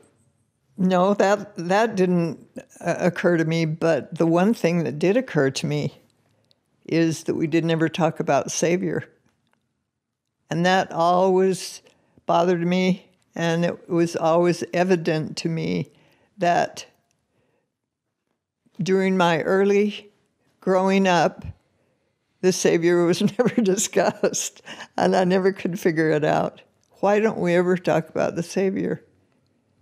S2: No, that that didn't uh, occur to me. But the one thing that did occur to me is that we did never talk about Savior, and that always bothered me, and it was always evident to me that during my early growing up, the Savior was never discussed, and I never could figure it out. Why don't we ever talk about the Savior?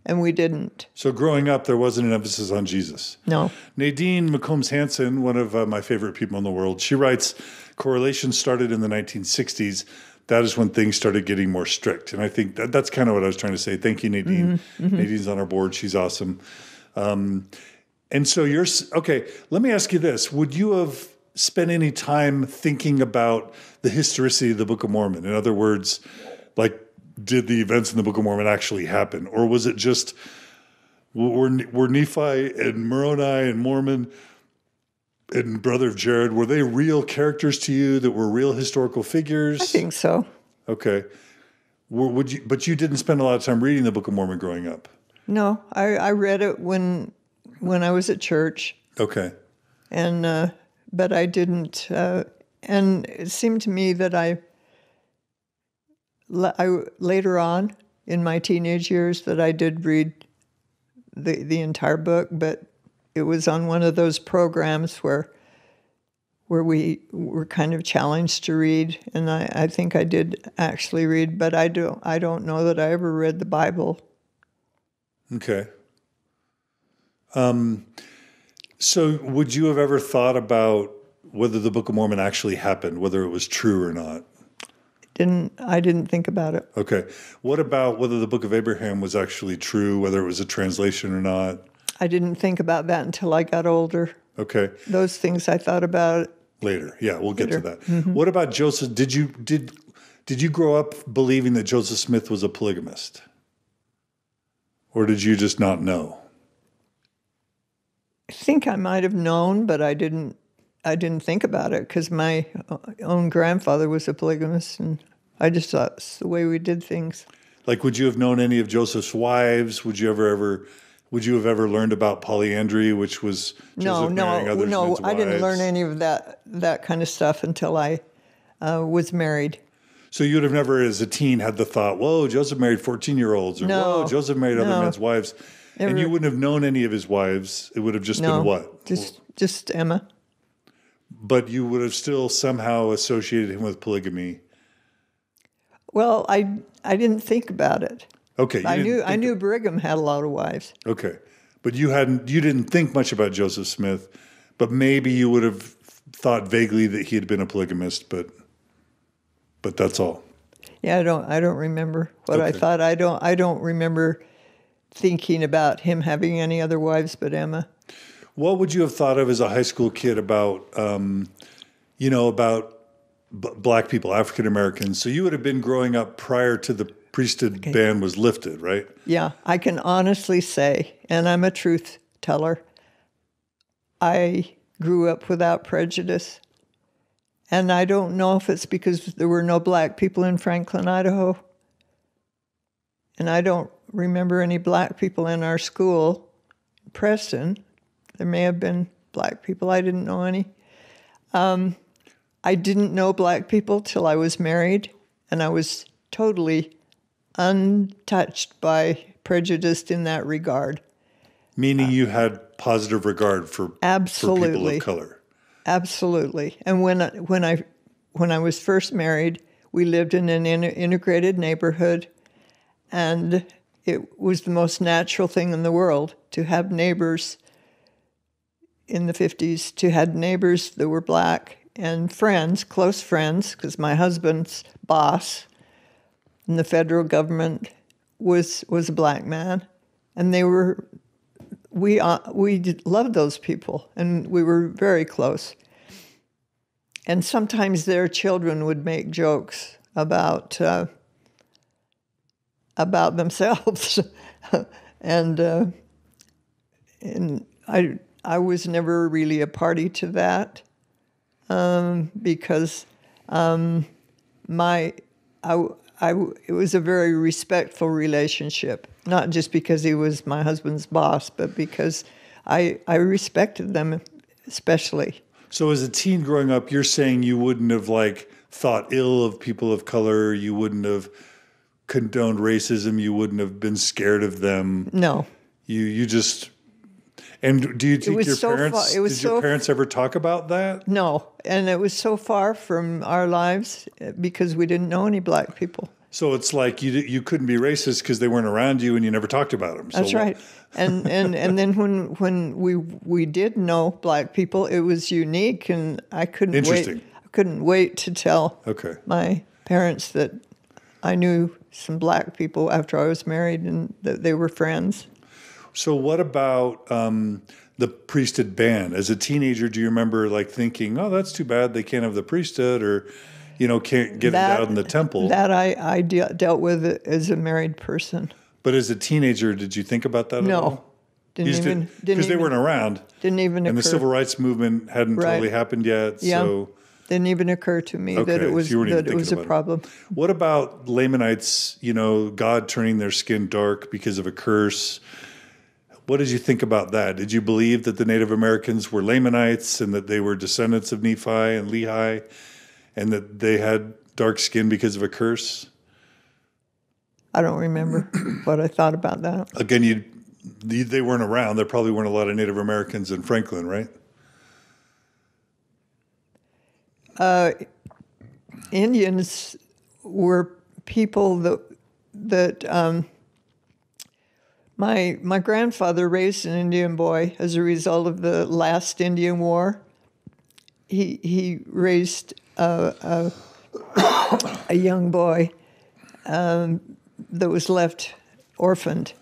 S2: And we didn't.
S1: So growing up, there wasn't an emphasis on Jesus.
S2: No.
S1: Nadine McCombs Hansen, one of uh, my favorite people in the world, she writes correlation started in the 1960s. That is when things started getting more strict. And I think that, that's kind of what I was trying to say. Thank you, Nadine. Mm-hmm, mm-hmm. Nadine's on our board. She's awesome. Um, and so you're okay. Let me ask you this: Would you have spent any time thinking about the historicity of the Book of Mormon? In other words, like, did the events in the Book of Mormon actually happen, or was it just were were Nephi and Moroni and Mormon and brother of Jared were they real characters to you that were real historical figures?
S2: I think so.
S1: Okay. Would you? But you didn't spend a lot of time reading the Book of Mormon growing up.
S2: No, I, I read it when when I was at church.
S1: Okay.
S2: And uh, but I didn't. Uh, and it seemed to me that I, I later on in my teenage years that I did read the the entire book, but it was on one of those programs where where we were kind of challenged to read, and I, I think I did actually read, but I don't I don't know that I ever read the Bible.
S1: Okay. Um, so, would you have ever thought about whether the Book of Mormon actually happened, whether it was true or not?
S2: Didn't I didn't think about it.
S1: Okay. What about whether the Book of Abraham was actually true, whether it was a translation or not?
S2: I didn't think about that until I got older.
S1: Okay.
S2: Those things I thought about
S1: later. Yeah, we'll get later. to that. Mm-hmm. What about Joseph? Did you did did you grow up believing that Joseph Smith was a polygamist? Or did you just not know?
S2: I think I might have known, but I didn't. I didn't think about it because my own grandfather was a polygamist, and I just thought it's the way we did things.
S1: Like, would you have known any of Joseph's wives? Would you ever ever? Would you have ever learned about polyandry, which was Joseph
S2: no,
S1: no,
S2: no? I didn't learn any of that that kind of stuff until I uh, was married.
S1: So you'd have never, as a teen, had the thought, "Whoa, Joseph married fourteen-year-olds," or
S2: no,
S1: "Whoa, Joseph married no. other men's wives." And you wouldn't have known any of his wives. It would have just
S2: no,
S1: been what?
S2: Just just Emma.
S1: But you would have still somehow associated him with polygamy.
S2: Well, I I didn't think about it.
S1: Okay,
S2: I knew I knew Brigham had a lot of wives.
S1: Okay, but you hadn't you didn't think much about Joseph Smith, but maybe you would have thought vaguely that he had been a polygamist, but but that's all.
S2: Yeah, I don't I don't remember what okay. I thought. I don't I don't remember thinking about him having any other wives but Emma.
S1: What would you have thought of as a high school kid about, um, you know, about b- black people, African Americans? So you would have been growing up prior to the priesthood okay. ban was lifted, right?
S2: Yeah, I can honestly say, and I'm a truth teller, I grew up without prejudice. And I don't know if it's because there were no black people in Franklin, Idaho. And I don't remember any black people in our school, Preston. There may have been black people. I didn't know any. Um, I didn't know black people till I was married, and I was totally untouched by prejudice in that regard.
S1: Meaning you had positive regard for,
S2: absolutely.
S1: for people of color.
S2: Absolutely. And when I, when I when I was first married, we lived in an integrated neighborhood and it was the most natural thing in the world to have neighbors in the 50s to have neighbors that were black and friends, close friends, because my husband's boss in the federal government was was a black man, and they were we uh, we loved those people, and we were very close. And sometimes their children would make jokes about uh, about themselves, and uh, and I I was never really a party to that um, because um, my I, I, it was a very respectful relationship, not just because he was my husband's boss, but because I I respected them especially.
S1: So as a teen growing up, you're saying you wouldn't have like thought ill of people of color, you wouldn't have condoned racism, you wouldn't have been scared of them.
S2: No.
S1: You you just and do you think your
S2: so
S1: parents
S2: far,
S1: did
S2: so
S1: your parents ever talk about that?
S2: No, and it was so far from our lives eh, because we didn't know any black people.
S1: So it's like you you couldn't be racist because they weren't around you and you never talked about them. So
S2: That's right. and and and then when when we we did know black people, it was unique, and I couldn't
S1: Interesting.
S2: wait. I couldn't wait to tell
S1: Okay.
S2: my parents that I knew some black people after I was married, and that they were friends.
S1: So what about um, the priesthood ban? As a teenager, do you remember like thinking, "Oh, that's too bad they can't have the priesthood," or you know, can't get
S2: That-
S1: it out in the temple?
S2: That I I de- dealt with as a married person.
S1: but as a teenager, did you think about that? at
S2: No,
S1: all?
S2: didn't even
S1: because they weren't around,
S2: didn't even
S1: and the civil rights movement hadn't
S2: Right.
S1: totally happened yet.
S2: Yeah.
S1: So,
S2: didn't even occur to me
S1: Okay,
S2: that it was
S1: you
S2: that it was a
S1: about it.
S2: problem.
S1: what about Lamanites? You know, God turning their skin dark because of a curse. What did you think about that? Did you believe that the Native Americans were Lamanites and that they were descendants of Nephi and Lehi, and that they had dark skin because of a curse?
S2: I don't remember what I thought about that.
S1: Again, you they weren't around. There probably weren't a lot of Native Americans in Franklin, right?
S2: Indians were people that that um, my my grandfather raised an Indian boy as a result of the last Indian War. He he raised a a, a young boy um, that was left orphaned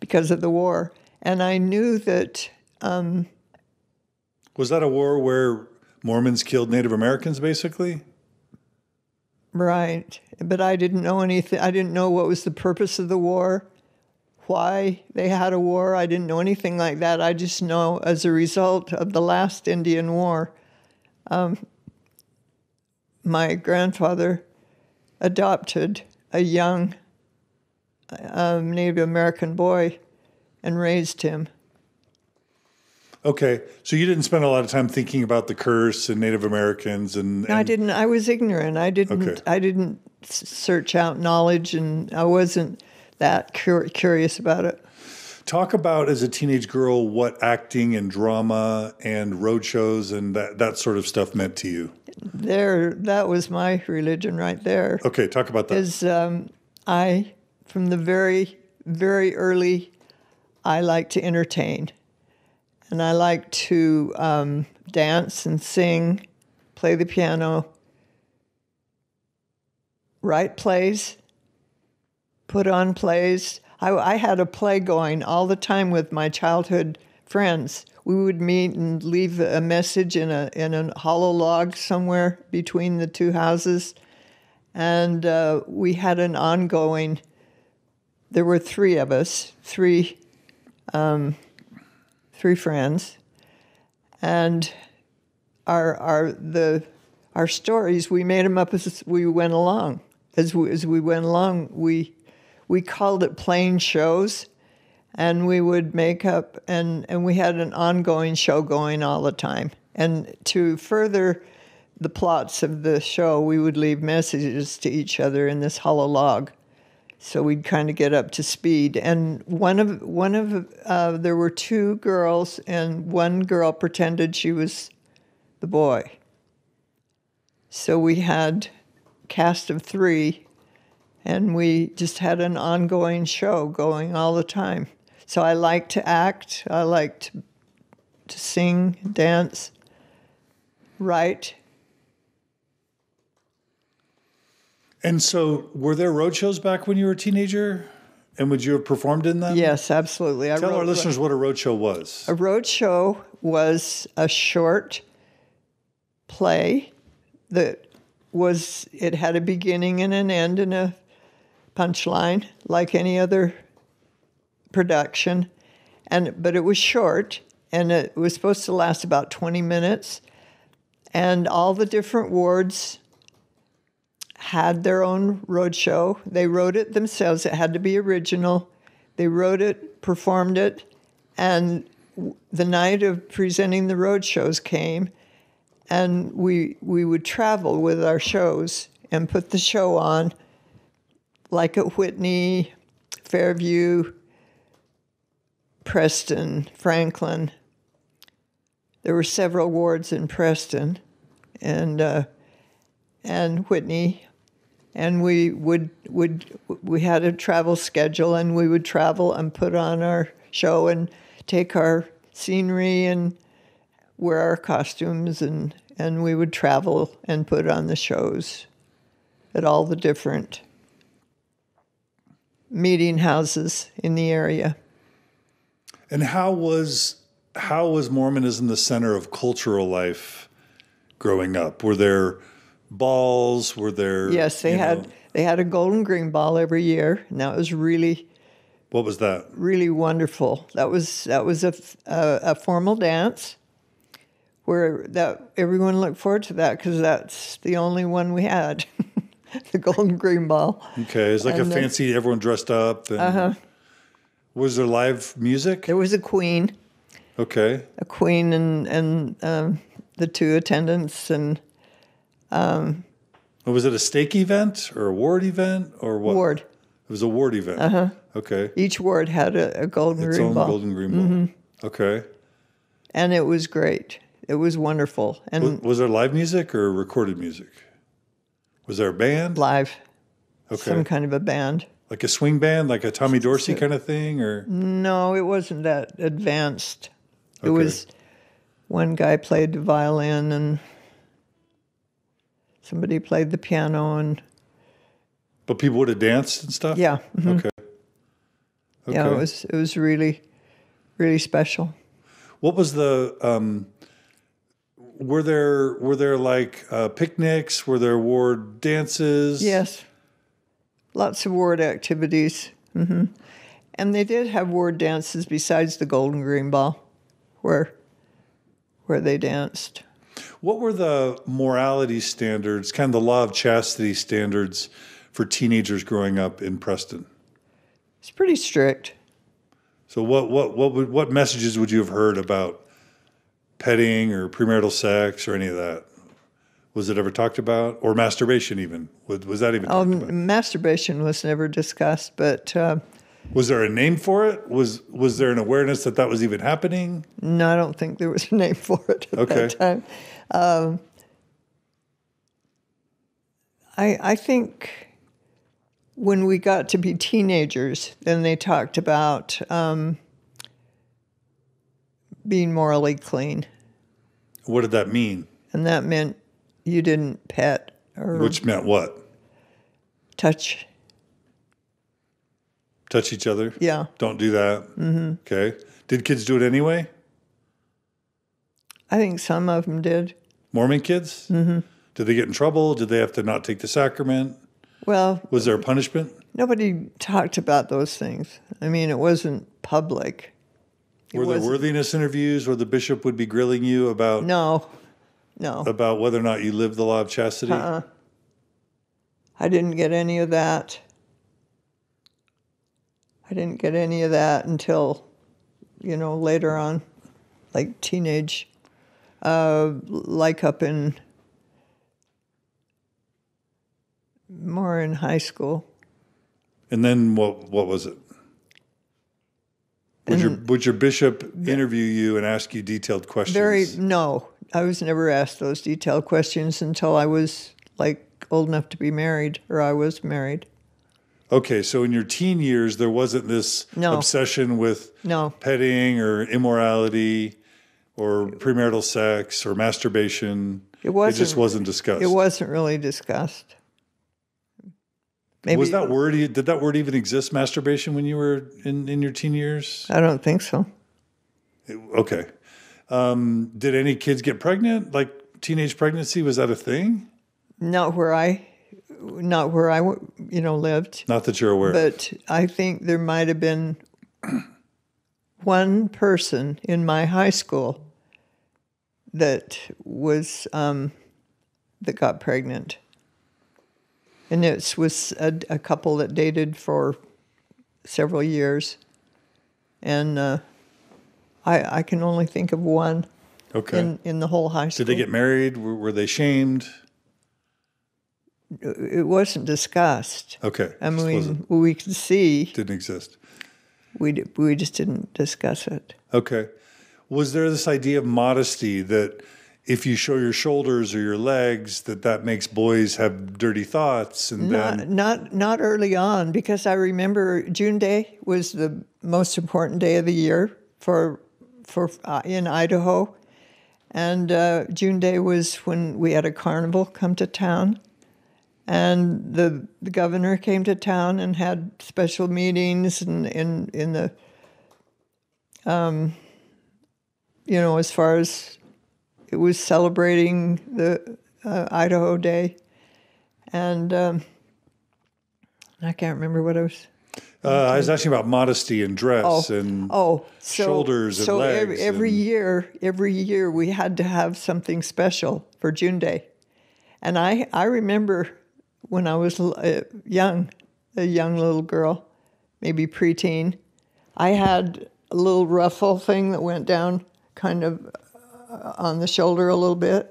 S2: because of the war, and I knew that
S1: Was that a war where Mormons killed Native Americans, basically?
S2: Right. But I didn't know anything. I didn't know what was the purpose of the war, why they had a war. I didn't know anything like that. I just know as a result of the last Indian War, um, my grandfather adopted a young um, Native American boy and raised him.
S1: Okay, so you didn't spend a lot of time thinking about the curse and Native Americans, and,
S2: I didn't. I was ignorant. I didn't.
S1: Okay.
S2: I didn't search out knowledge, and I wasn't that cur- curious about it.
S1: talk about as a teenage girl what acting and drama and road shows and that that sort of stuff meant to you.
S2: There, that was my religion right there.
S1: Okay, talk about that.
S2: Is um, I, from the very, very early, I like to entertain, and I like to um, dance and sing, play the piano, write plays, put on plays. I, I had a play going all the time with my childhood friends. We would meet and leave a message in a in a hollow log somewhere between the two houses, and uh, we had an ongoing. There were three of us, three, um, three friends, and our our the our stories we made them up as we went along. As we, as we went along, we we called it plain shows, and we would make up and and we had an ongoing show going all the time. And to further the plots of the show, we would leave messages to each other in this hollow log. So we'd kind of get up to speed. And one of one of uh, there were two girls, and one girl pretended she was the boy. So we had cast of three, and we just had an ongoing show going all the time. So I like to act, I like to, to sing, dance, write.
S1: And so, were there road shows back when you were a teenager? And would you have performed in them?
S2: Yes, absolutely. I
S1: Tell our listeners what a road show was.
S2: A road show was a short play that was it had a beginning and an end and a punchline like any other production and but it was short and it was supposed to last about 20 minutes and all the different wards had their own road show they wrote it themselves. It had to be original. They wrote it performed it and the night of presenting the road shows came and we we would travel with our shows and put the show on like at Whitney, Fairview, Preston, Franklin. There were several wards in Preston and uh, and Whitney and we would would we had a travel schedule and we would travel and put on our show and take our scenery and wear our costumes and and we would travel and put on the shows at all the different meeting houses in the area.
S1: And how was how was Mormonism the center of cultural life growing up? Were there balls? Were there
S2: Yes, they had
S1: know,
S2: they had a Gold and Green Ball every year, and that was really
S1: what was that?
S2: really wonderful. That was that was a a formal dance where that everyone looked forward to that because that's the only one we had, the Gold and Green Ball.
S1: Okay, it's like a
S2: And then-
S1: fancy everyone dressed up
S2: Uh-huh.
S1: was there live music?
S2: There was a queen,
S1: Okay.
S2: a queen, and and um, the two attendants, and
S1: Was it a stake event or a ward event or what?
S2: ward.
S1: It was a ward event. Uh-huh. Okay.
S2: Each ward had a, a golden
S1: Its
S2: green
S1: own
S2: ball, Mm-hmm.
S1: golden green ball. Okay.
S2: and it was great. It was wonderful and
S1: Was, was there live music or recorded music? Was there a band?
S2: live.
S1: Okay.
S2: Some kind of a band.
S1: like a swing band, like a Tommy Dorsey kind of thing, or
S2: No, it wasn't that advanced. It
S1: Okay.
S2: was one guy played the violin and somebody played the piano and
S1: but people would have danced and stuff.
S2: yeah, mhm.
S1: Okay. Okay.
S2: yeah, it was it was really really special.
S1: What was the? Um, were there were there like uh, picnics? Were there ward dances?
S2: Yes, lots of ward activities. Mm-hmm. And they did have ward dances besides the Gold and Green Ball, where where they danced.
S1: What were the morality standards, kind of the law of chastity standards for teenagers growing up in Preston?
S2: It's pretty strict.
S1: So what what what would, what messages would you have heard about petting or premarital sex or any of that? Was it ever talked about, or masturbation even? Was, was that even talked about?
S2: Um, masturbation was never discussed, but uh,
S1: Was there a name for it? Was was there an awareness that that was even happening?
S2: no, I don't think there was a name for it at
S1: Okay.
S2: that time. Um, I I think when we got to be teenagers, then they talked about um, being morally clean,
S1: What did that mean?
S2: and that meant you didn't pet or
S1: Which meant what?
S2: touch.
S1: Touch each other?
S2: Yeah,
S1: Don't do that. Mm-hmm. Okay. Did kids do it anyway?
S2: I think some of them did.
S1: Mormon kids? Mm-hmm. Did they get in trouble? Did they have to not take the sacrament?
S2: Well,
S1: Was there a punishment?
S2: nobody talked about those things. I mean, it wasn't public. It
S1: Were there
S2: wasn't-
S1: worthiness interviews where the bishop would be grilling you about
S2: No, no.
S1: about whether or not you lived the law of chastity?
S2: Uh-uh. I didn't get any of that. I didn't get any of that until, you know, later on, like teenage, uh, like up in, more in high school.
S1: And then what? What was it? Would your would your bishop interview you and ask you detailed questions?
S2: Very, no, I was never asked those detailed questions until I was like old enough to be married, or I was married.
S1: Okay, so in your teen years, there wasn't this
S2: No.
S1: obsession with
S2: No.
S1: petting or immorality or premarital sex or masturbation.
S2: It wasn't.
S1: It just wasn't discussed.
S2: It wasn't really discussed. Maybe
S1: was that word? Did that word even exist? Masturbation when you were in, in your teen years?
S2: I don't think so.
S1: Okay. Um, did any kids get pregnant? Like teenage pregnancy? Was that a thing?
S2: Not where I, not where I, you know, lived.
S1: Not that you're aware. of.
S2: But I think there might have been one person in my high school that was um, that got pregnant, and it was a, a couple that dated for several years, and uh, I I can only think of one
S1: Okay.
S2: in in the whole high school.
S1: did they get married? Were, were they shamed?
S2: It wasn't discussed.
S1: Okay.
S2: I mean, we could see
S1: didn't exist.
S2: we d- we just didn't discuss it.
S1: Okay. Was there this idea of modesty that if you show your shoulders or your legs, that that makes boys have dirty thoughts, and
S2: Not,
S1: then
S2: not not early on because I remember June Day was the most important day of the year for for uh, in Idaho, and uh, June Day was when we had a carnival come to town, and the the governor came to town and had special meetings and in in the um, you know as far as it was celebrating the uh, Idaho Day and um, I can't remember what I was.
S1: uh, I was asking about modesty and dress
S2: Oh,
S1: and
S2: oh, so,
S1: shoulders and
S2: so every,
S1: legs
S2: every
S1: and-
S2: year, every year we had to have something special for June Day, and I I remember when I was uh, young, a young little girl, maybe preteen, I had a little ruffle thing that went down kind of uh, on the shoulder a little bit.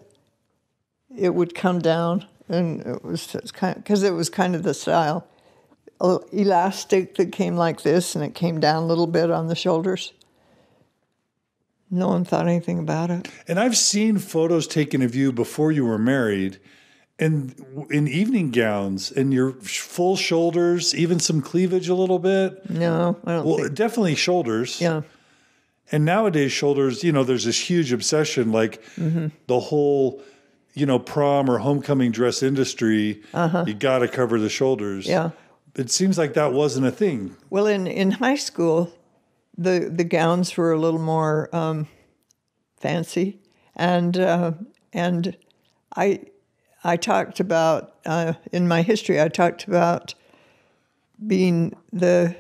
S2: It would come down, and it was kind because it was kind of the style. A elastic that came like this, and it came down a little bit on the shoulders. No one thought anything about it.
S1: And I've seen photos taken of you before you were married, and in evening gowns and your full shoulders, even some cleavage a little bit.
S2: No, I don't
S1: Well, definitely shoulders.
S2: Yeah,
S1: And nowadays, shoulders, you know, there's this huge obsession, like
S2: Mm-hmm.
S1: the whole, you know, prom or homecoming dress industry. You got to cover the shoulders.
S2: Uh-huh. yeah.
S1: It seems like that wasn't a thing.
S2: Well, in, in high school, the the gowns were a little more um, fancy, and uh, and I I talked about uh, in my history. I talked about being the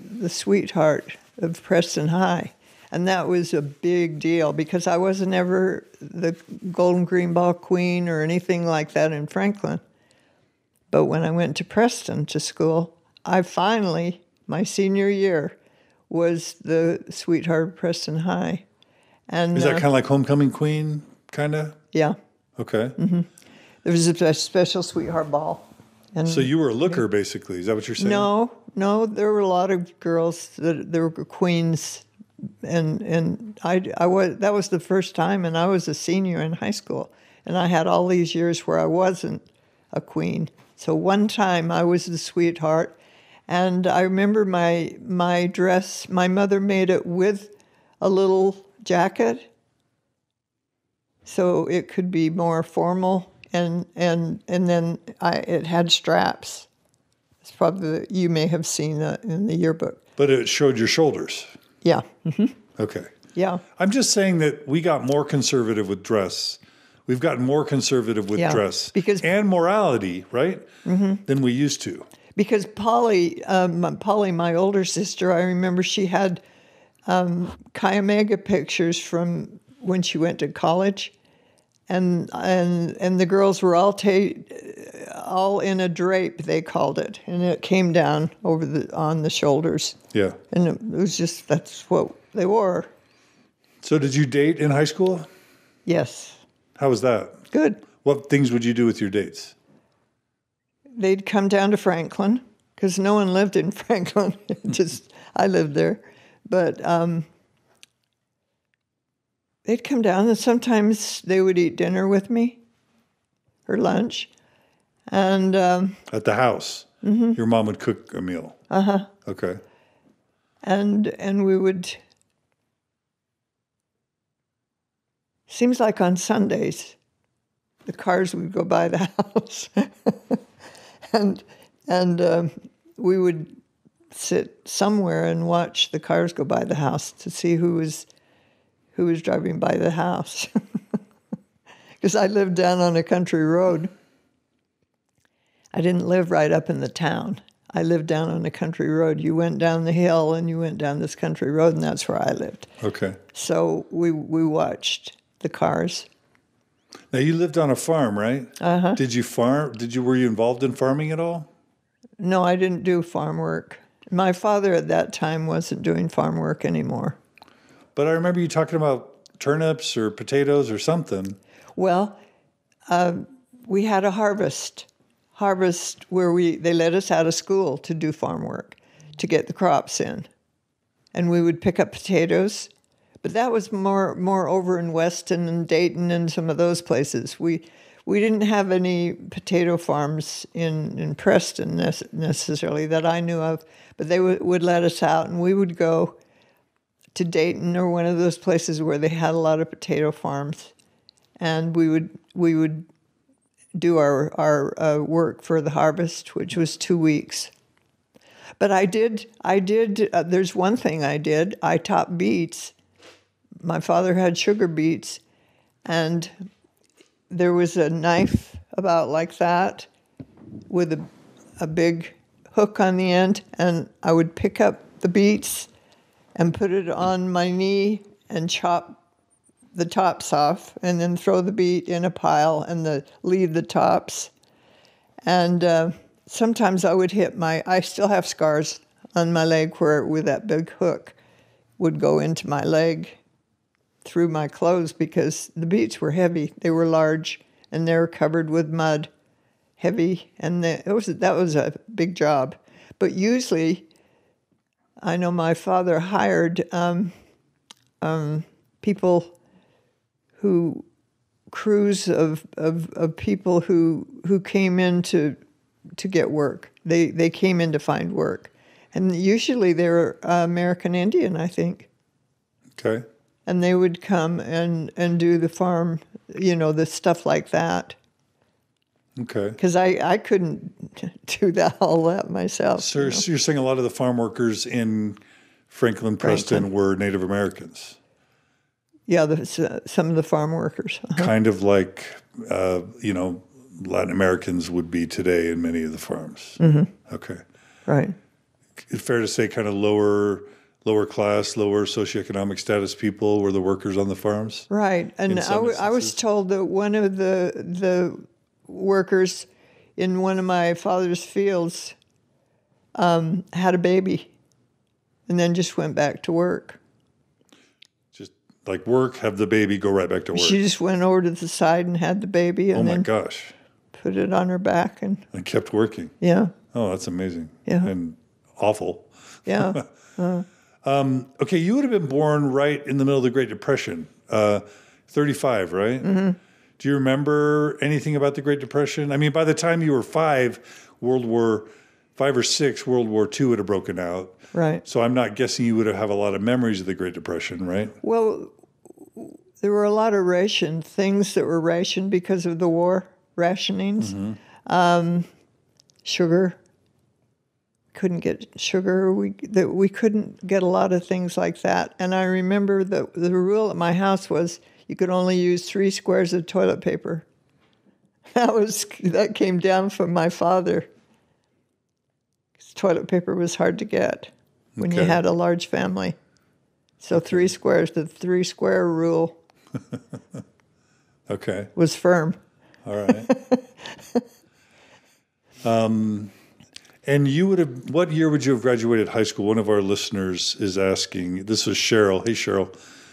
S2: the sweetheart of Preston High, and that was a big deal because I wasn't ever the Gold and Green Ball Queen or anything like that in Franklin. But when I went to Preston to school, I finally, my senior year, was the sweetheart of Preston High. And
S1: Is that
S2: uh,
S1: kind of like homecoming queen, kind of?
S2: yeah,
S1: Okay.
S2: Mm-hmm. there was a special sweetheart ball. And
S1: So you were a looker, basically. Is that what you're saying?
S2: no, no, there were a lot of girls that there were queens, and and I I was that was the first time, and I was a senior in high school, and I had all these years where I wasn't a queen. So one time I was the sweetheart, and I remember my my dress. My mother made it with a little jacket, so it could be more formal, and and and then I it had straps. It's probably you may have seen that in the yearbook.
S1: But it showed your shoulders.
S2: Yeah,
S1: Okay.
S2: yeah,
S1: I'm just saying that we got more conservative with dress. We've gotten more conservative with
S2: Yeah,
S1: dress
S2: because-
S1: and morality, right? Mm-hmm. Than we used to.
S2: because Polly, um, Polly, my older sister, I remember she had um, Chi Omega pictures from when she went to college, and and and the girls were all ta- all in a drape they called it, and it came down over the on the shoulders,
S1: Yeah.
S2: and it was just that's what they wore.
S1: So did you date in high school?
S2: Yes,
S1: How was that?
S2: good.
S1: What things would you do with your dates?
S2: they'd come down to Franklin because no one lived in Franklin. Just I lived there, but um, they'd come down and sometimes they would eat dinner with me or lunch, and um,
S1: At the house. Your mom would cook a meal. Uh huh. Okay.
S2: and and we would seems like on sundays the cars would go by the house and and um, we would sit somewhere and watch the cars go by the house to see who was who was driving by the house because i lived down on a country road i didn't live right up in the town i lived down on a country road you went down the hill and you went down this country road and that's where i lived
S1: Okay.
S2: so we we watched the cars
S1: Now you lived on a farm, right? Uh-huh. Did you farm? Did you were you involved in farming at all?
S2: no i didn't do farm work my father at that time wasn't doing farm work anymore
S1: But I remember you talking about turnips or potatoes or something.
S2: Well, um, we had a harvest, harvest where we they let us out of school to do farm work, to get the crops in, and we would pick up potatoes, but that was more more over in Weston and Dayton and some of those places. We we didn't have any potato farms in in Preston nec- necessarily that I knew of, but they would would let us out and we would go to Dayton or one of those places where they had a lot of potato farms. And we would we would do our our uh, work for the harvest, which was two weeks. But I did I did. Uh, there's one thing I did. I topped beets. My father had sugar beets, and there was a knife about like that, with a a big hook on the end, and I would pick up the beets and put it on my knee and chop the tops off and then throw the beet in a pile and the leave the tops. And uh, sometimes I would hit my. I still have scars on my leg where with that big hook would go into my leg through my clothes because the beets were heavy. They were large and they were covered with mud, heavy, and it was that was a big job. But usually, I know my father hired um, um, people who crews of, of, of people who who came in to to get work. They they came in to find work, and usually they're uh, American Indian, I think.
S1: Okay.
S2: And they would come and and do the farm, you know, the stuff like that.
S1: Okay.
S2: Because I I couldn't do that all that myself.
S1: So
S2: you
S1: you're,
S2: know.
S1: so you're saying a lot of the farm workers in Franklin, Preston
S2: Franklin.
S1: were Native Americans,
S2: Yeah, the, some of the farm workers.
S1: kind of like uh, you know Latin Americans would be today in many of the farms.
S2: Mm-hmm.
S1: Okay.
S2: Right.
S1: It's fair to say kind of lower lower class, lower socioeconomic status people were the workers on the farms.
S2: Right, and I, w- I was told that one of the the workers in one of my father's fields um, had a baby, and then just went back to work.
S1: Like work, have the baby, go right back to work.
S2: She just went over to the side and had the baby, and
S1: oh my
S2: then
S1: gosh.
S2: put it on her back, and
S1: And kept working.
S2: yeah,
S1: Oh, that's amazing.
S2: Yeah.
S1: And awful.
S2: yeah,
S1: Okay, you would have been born right in the middle of the Great Depression, uh, 35, right? Mm-hmm. Do you remember anything about the Great Depression? I mean, by the time you were five, World War five or six, World War II would have broken out.
S2: right.
S1: So I'm not guessing you would have a lot of memories of the Great Depression, right?
S2: Well, there were a lot of ration things that were rationed because of the war rationings. Um, sugar. Couldn't get sugar. We that we couldn't get a lot of things like that. And I remember that the rule at my house was you could only use three squares of toilet paper. That was that came down from my father. Toilet paper was hard to get when you had a large family. So three squares, the three square rule
S1: Okay,
S2: was firm.
S1: all right. um, and you would have, what year would you have graduated high school? One of our listeners is asking, this is Cheryl. Hey, Cheryl.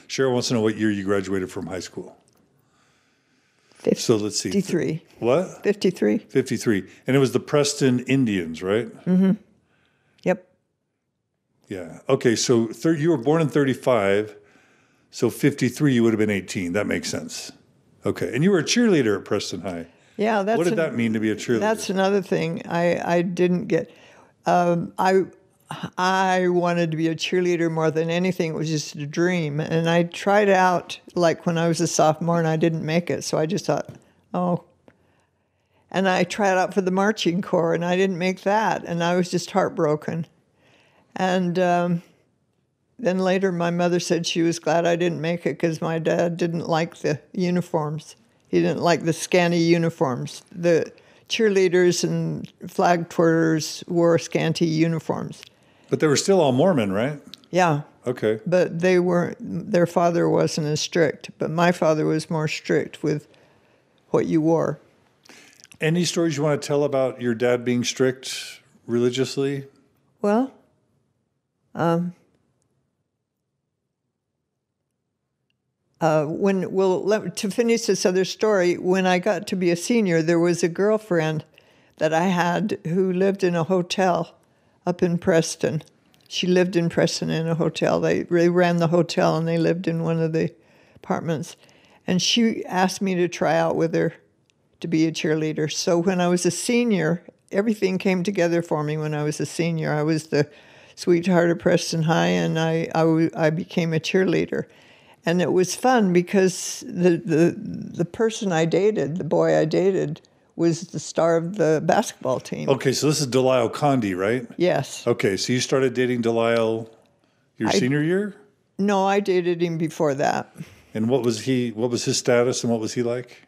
S1: Cheryl wants to know what year you graduated from high school. So let's see.
S2: 53.
S1: What?
S2: 53.
S1: 53. And it was the Preston Indians, right?
S2: Yep.
S1: Yeah. Okay. So thir- you were born in 35. So 53, you would have been 18. That makes sense. Okay. And you were a cheerleader at Preston High.
S2: Yeah, that's
S1: what did
S2: an-
S1: that mean to be a cheerleader?
S2: That's another thing I, I didn't get. Um, I I wanted to be a cheerleader more than anything. It was just a dream, and I tried out like when I was a sophomore, and I didn't make it. So I just thought, oh. And I tried out for the marching corps, and I didn't make that, and I was just heartbroken. And um, then later, my mother said she was glad I didn't make it because my dad didn't like the uniforms. He didn't like the scanty uniforms. The cheerleaders and flag twirlers wore scanty uniforms.
S1: but they were still all Mormon, right?
S2: Yeah,
S1: Okay.
S2: but they weren't. Their father wasn't as strict, but my father was more strict with what you wore.
S1: Any stories you want to tell about your dad being strict religiously?
S2: Well, um, uh, when well, let, to finish this other story, when I got to be a senior, there was a girlfriend that I had who lived in a hotel up in Preston. She lived in Preston in a hotel. They, they ran the hotel and they lived in one of the apartments. And she asked me to try out with her to be a cheerleader. So when I was a senior, everything came together for me when I was a senior. I was the sweetheart of Preston High, and I I became a cheerleader. And it was fun because the, the, the person I dated, the boy I dated, was the star of the basketball team.
S1: Okay, so this is Delisle Condi, right?
S2: Yes.
S1: Okay, so you started dating Delisle your senior year?
S2: No, I dated him before that.
S1: And what was he what was his status and what was he like?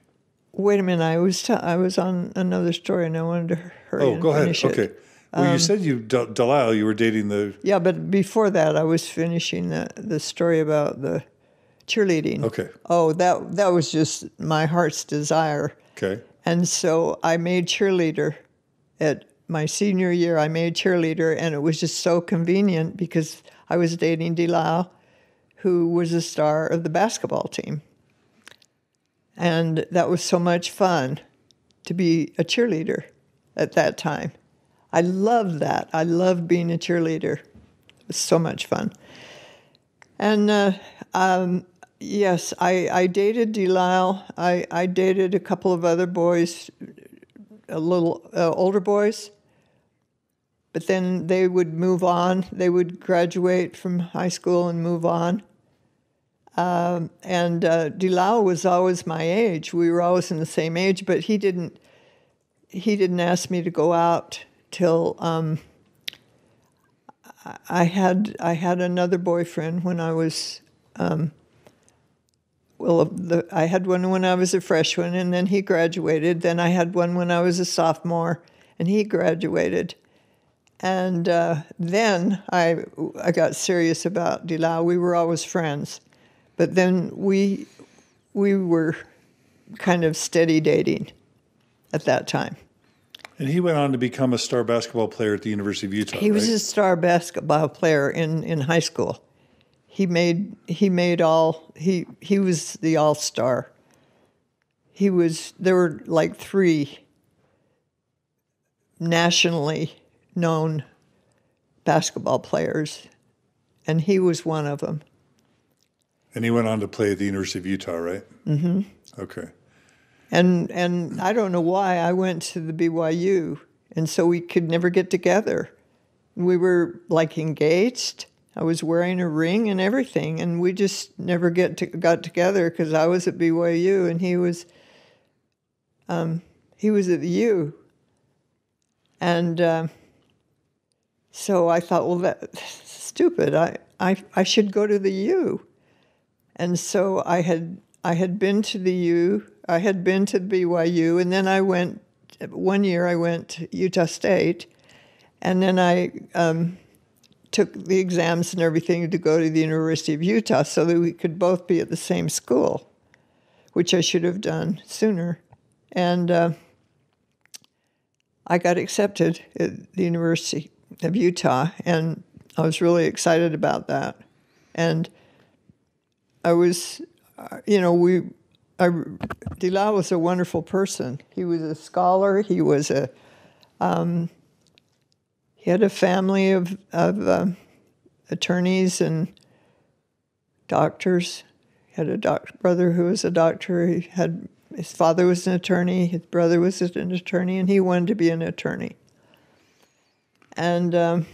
S2: Wait a minute, I was t- I was on another story and I wanted to hurry
S1: Oh, go ahead.
S2: finish it. Um,
S1: Okay. Well, you said you De- Delisle, you were dating the
S2: Yeah, but before that, I was finishing the, the story about the cheerleading.
S1: Okay.
S2: Oh, that that was just my heart's desire,
S1: Okay.
S2: and so I made cheerleader. At my senior year, I made cheerleader, and it was just so convenient because I was dating Delisle, who was a star of the basketball team, and that was so much fun to be a cheerleader at that time. I loved that. I loved being a cheerleader. It was so much fun. And uh, um, yes, I, I dated Delisle. I, I dated a couple of other boys, a little uh, older boys. But then they would move on. They would graduate from high school and move on. Um, and uh, Delisle was always my age. We were always in the same age, but he didn't. He didn't ask me to go out till um, I- had I had another boyfriend when I was um, well the, I had one when I was a freshman and then he graduated then I had one when I was a sophomore and he graduated and uh, then I I got serious about Delisle we were always friends but then we we were kind of steady dating at that time
S1: And he went on to become a star basketball player at the University of Utah.
S2: He was
S1: right?
S2: a star basketball player in, in high school. He made he made all he he was the all star. He was there were like three nationally known basketball players, and he was one of them.
S1: and he went on to play at the University of Utah, right? Mm-hmm. Okay.
S2: And and I don't know why I went to the BYU, and so we could never get together. We were like engaged. I was wearing a ring and everything, and we just never get to, got together because I was at BYU and he was. Um, he was at the U. And uh, so I thought, well, that's stupid. I, I I should go to the U. And so I had I had been to the U, I had been to BYU, and then I went. One year I went to Utah State, and then I um, took the exams and everything to go to the University of Utah, so that we could both be at the same school, which I should have done sooner. And uh, I got accepted at the University of Utah, and I was really excited about that. And I was, uh, you know, we, I, was a wonderful person. He was a scholar. He was a, um, he had a family of of uh, attorneys and doctors. He had a brother who was a doctor. He had his father was an attorney, his brother was an attorney, and he wanted to be an attorney. And um,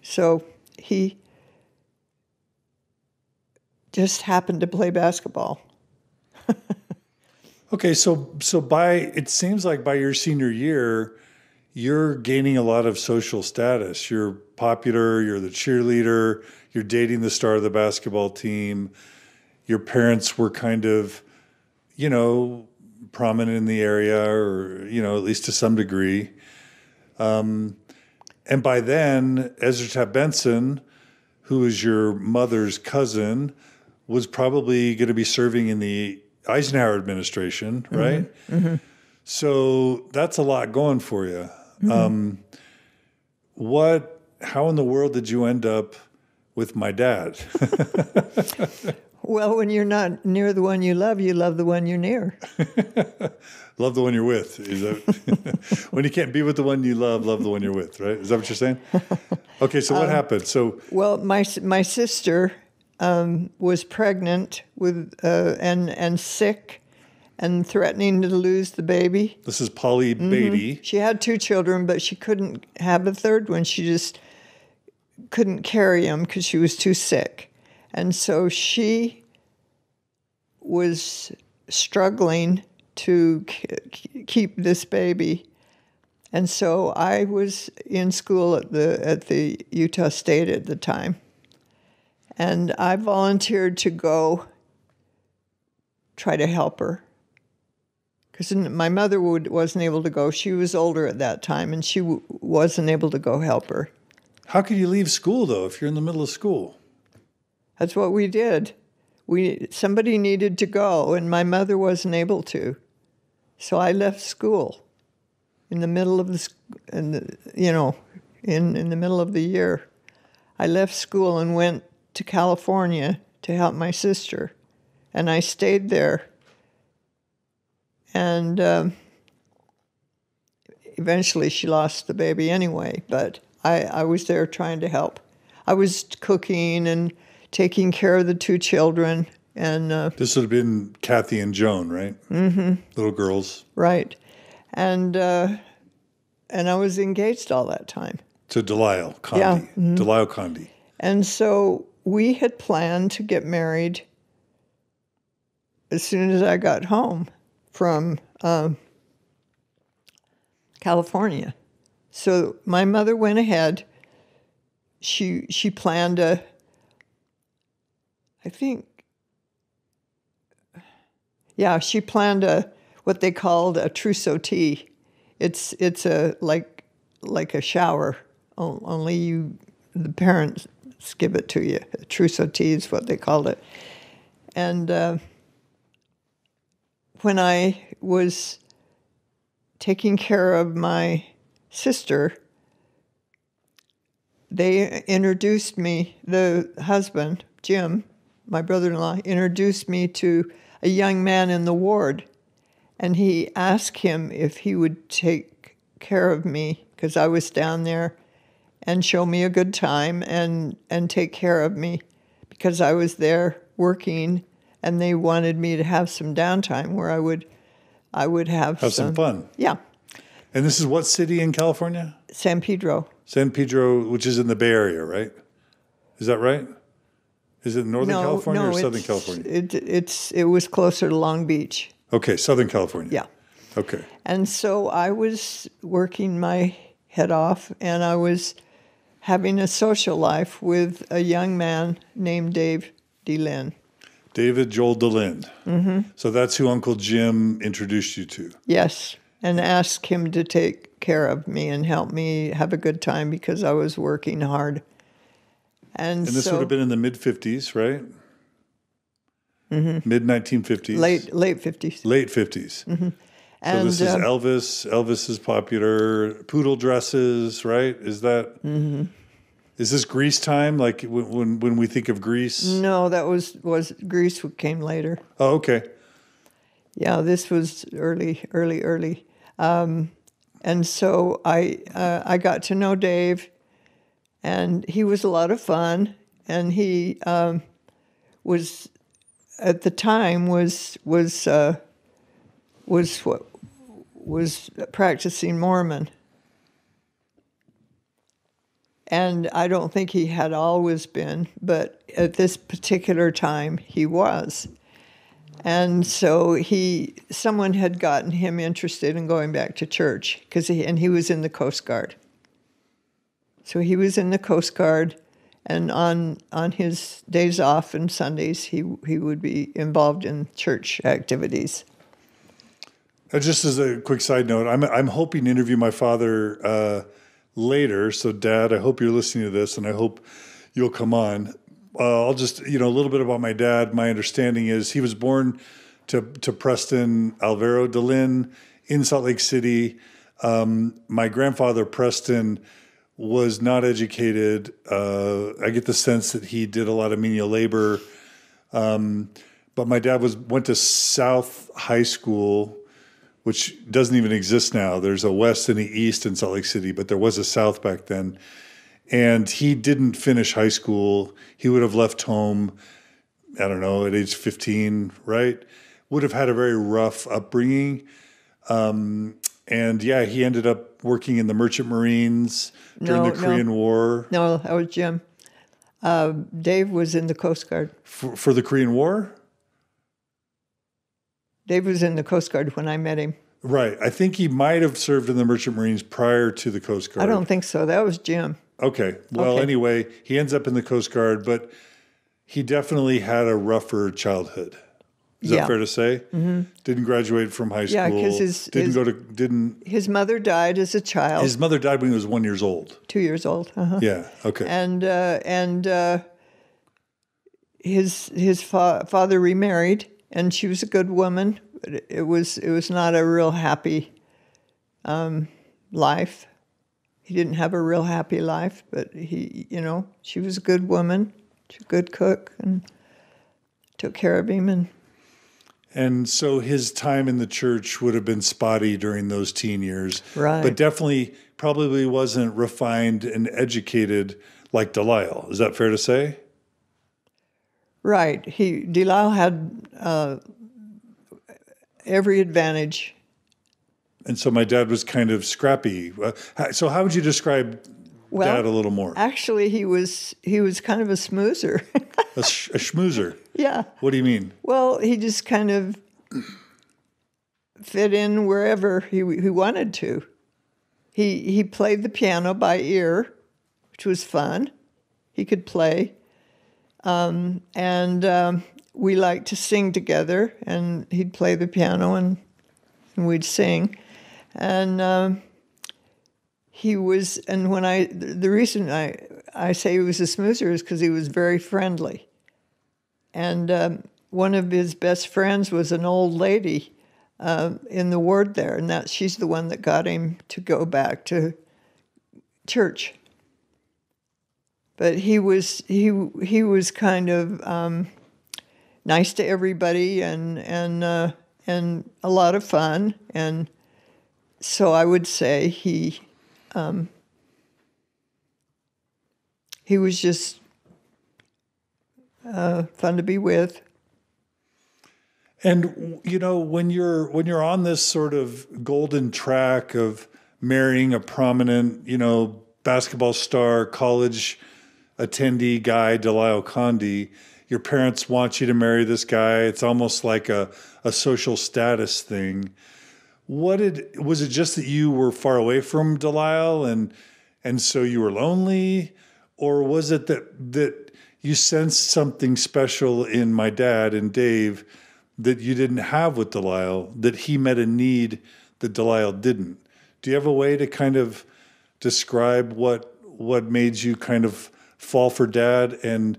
S2: so he just happened to play basketball.
S1: Okay, so so by it seems like by your senior year, you're gaining a lot of social status. You're popular. You're the cheerleader. You're dating the star of the basketball team. Your parents were kind of, you know, prominent in the area, or you know, at least to some degree. Um, and by then, Ezra Taft Benson, who is your mother's cousin, was probably going to be serving in the Eisenhower administration, right? Mm-hmm. So that's a lot going for you. Mm-hmm. Um, what? How in the world did you end up with my dad?
S2: well, when you're not near the one you love, you love the one you're near.
S1: love the one you're with. Is that when you can't be with the one you love, love the one you're with, right? Is that what you're saying? Okay, so what um, happened? So
S2: well, my my sister um, was pregnant with uh, and and sick and threatening to lose the baby.
S1: This is Polly mm-hmm. Beatty.
S2: She had two children, but she couldn't have a third one. She just couldn't carry him because she was too sick, and so she was struggling to k- keep this baby. And so I was in school at the at the Utah State at the time and I volunteered to go try to help her. Because my mother would, wasn't able to go. She was older at that time, and she w- wasn't able to go help her.
S1: How could you leave school, though, if you're in the middle of school?
S2: That's what we did. We somebody needed to go, and my mother wasn't able to, so I left school in the middle of the, in the you know, in in the middle of the year. I left school and went to California to help my sister. And I stayed there. And um, eventually she lost the baby anyway, but I, I was there trying to help. I was cooking and taking care of the two children. And uh,
S1: this would have been Kathy and Joan, right?
S2: Mm-hmm.
S1: Little girls,
S2: right? And uh, and I was engaged all that time
S1: to Delisle Condi. Yeah. Mm-hmm. Delisle Condi.
S2: And so we had planned to get married as soon as I got home from um, California. So my mother went ahead. She she planned a. I think. Yeah, she planned a what they called a trousseau tea. It's it's a like like a shower. Only you the parents give it to you. A trousseau tea is what they called it. And uh, when I was taking care of my sister, they introduced me, the husband, Jim, my brother in law, introduced me to a young man in the ward. And he asked him if he would take care of me because I was down there and show me a good time and and take care of me because I was there working and they wanted me to have some downtime where I would I would have,
S1: have some, some fun.
S2: Yeah.
S1: And this is what city in California?
S2: San Pedro.
S1: San Pedro, which is in the Bay Area, right? Is that right? Is it Northern no, California no, or Southern California?
S2: It, it's it was closer to Long Beach.
S1: Okay, Southern California.
S2: Yeah.
S1: Okay.
S2: And so I was working my head off, and I was having a social life with a young man named Dave Dehlin.
S1: David Joel Dehlin. Mm-hmm. So that's who Uncle Jim introduced you to.
S2: Yes, and asked him to take care of me and help me have a good time because I was working hard. And,
S1: and this
S2: so,
S1: would have been in the mid 50s, right?
S2: Mm-hmm.
S1: Mid 1950s.
S2: Late late 50s.
S1: Late 50s.
S2: Mm-hmm.
S1: And, so this is um, Elvis. Elvis is popular. Poodle dresses, right? Is that?
S2: Mm-hmm.
S1: Is this Grease time? Like when, when when we think of Grease?
S2: No, that was was Grease came later.
S1: Oh, okay.
S2: Yeah, this was early, early, early, um, and so I uh, I got to know Dave, and he was a lot of fun, and he um, was at the time was was uh, was what was practicing Mormon. And I don't think he had always been, but at this particular time he was. And so he, someone had gotten him interested in going back to church because he, and he was in the Coast Guard. So he was in the Coast Guard, and on on his days off and Sundays, he he would be involved in church activities.
S1: Just as a quick side note, I'm I'm hoping to interview my father uh, later. So, Dad, I hope you're listening to this, and I hope you'll come on. Uh, I'll just you know a little bit about my dad. My understanding is he was born to to Preston Alvaro Dehlin in Salt Lake City. Um, my grandfather Preston was not educated. Uh, I get the sense that he did a lot of menial labor. Um, but my dad was went to South High School, which doesn't even exist now. There's a West and the East in Salt Lake City, but there was a South back then. And he didn't finish high school. He would have left home, I don't know, at age 15, right? Would have had a very rough upbringing. Um, and yeah, he ended up working in the Merchant Marines during
S2: No,
S1: the
S2: no.
S1: Korean War.
S2: No, that was Jim. Uh, Dave was in the Coast Guard.
S1: For, for the Korean War?
S2: Dave was in the Coast Guard when I met him.
S1: Right. I think he might have served in the Merchant Marines prior to the Coast Guard.
S2: I don't think so. That was Jim.
S1: Okay. Well,
S2: Okay.
S1: anyway, he ends up in the Coast Guard, but he definitely had a rougher childhood. Is
S2: Yeah.
S1: that fair to say? Mm-hmm. Didn't graduate from high school.
S2: Yeah, because his-
S1: didn't
S2: his-
S1: go to didn't.
S2: His mother died as a child,
S1: His mother died when he was one years old.
S2: two years old. Uh-huh.
S1: Yeah. Okay.
S2: and uh, and uh, his his fa- father remarried, and she was a good woman. But it- was it was not a real happy um, life. He didn't have a real happy life, but he, you know, she was a good woman, she's a good cook, and took care of him. And
S1: And so his time in the church would have been spotty during those teen years.
S2: Right.
S1: But definitely probably wasn't refined and educated like Delisle. Is that fair to say?
S2: Right, he Delisle had uh, every advantage
S1: And so my dad was kind of scrappy. So how would you describe
S2: Well,
S1: dad a little more?
S2: Actually, he was he was kind of a smoozer.
S1: A, sh- a schmoozer.
S2: yeah.
S1: What do you mean?
S2: Well, he just kind of fit in wherever he he wanted to. He he played the piano by ear, which was fun. He could play, um, and um, we liked to sing together. And he'd play the piano, and, and we'd sing. And um, he was, and when I the reason I I say he was a smoozer is because he was very friendly. And um, one of his best friends was an old lady uh, in the ward there, and that she's the one that got him to go back to church. But he was he he was kind of um, nice to everybody and and uh, and a lot of fun, and so I would say he um, he was just uh, fun to be with.
S1: And you know, when you're when you're on this sort of golden track of marrying a prominent, you know, basketball star, college attendee guy, Delisle Condi, your parents want you to marry this guy. It's almost like a, a social status thing. What did was it just that you were far away from Delisle and and so you were lonely? Or was it that that you sensed something special in my dad and Dave that you didn't have with Delisle, that he met a need that Delisle didn't. Do you have a way to kind of describe what what made you kind of fall for dad and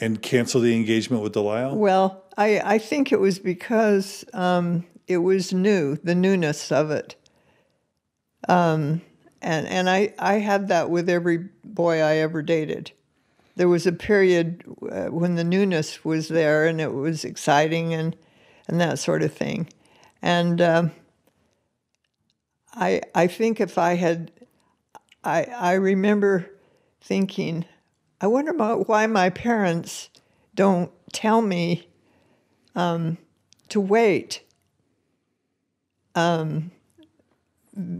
S1: and cancel the engagement with Delisle?
S2: Well, I, I think it was because um, it was new, the newness of it. Um, and and I, I had that with every boy I ever dated. There was a period uh, when the newness was there and it was exciting and, and that sort of thing. And um, I, I think if I had, I, I remember thinking, I wonder about why my parents don't tell me um, to wait. um,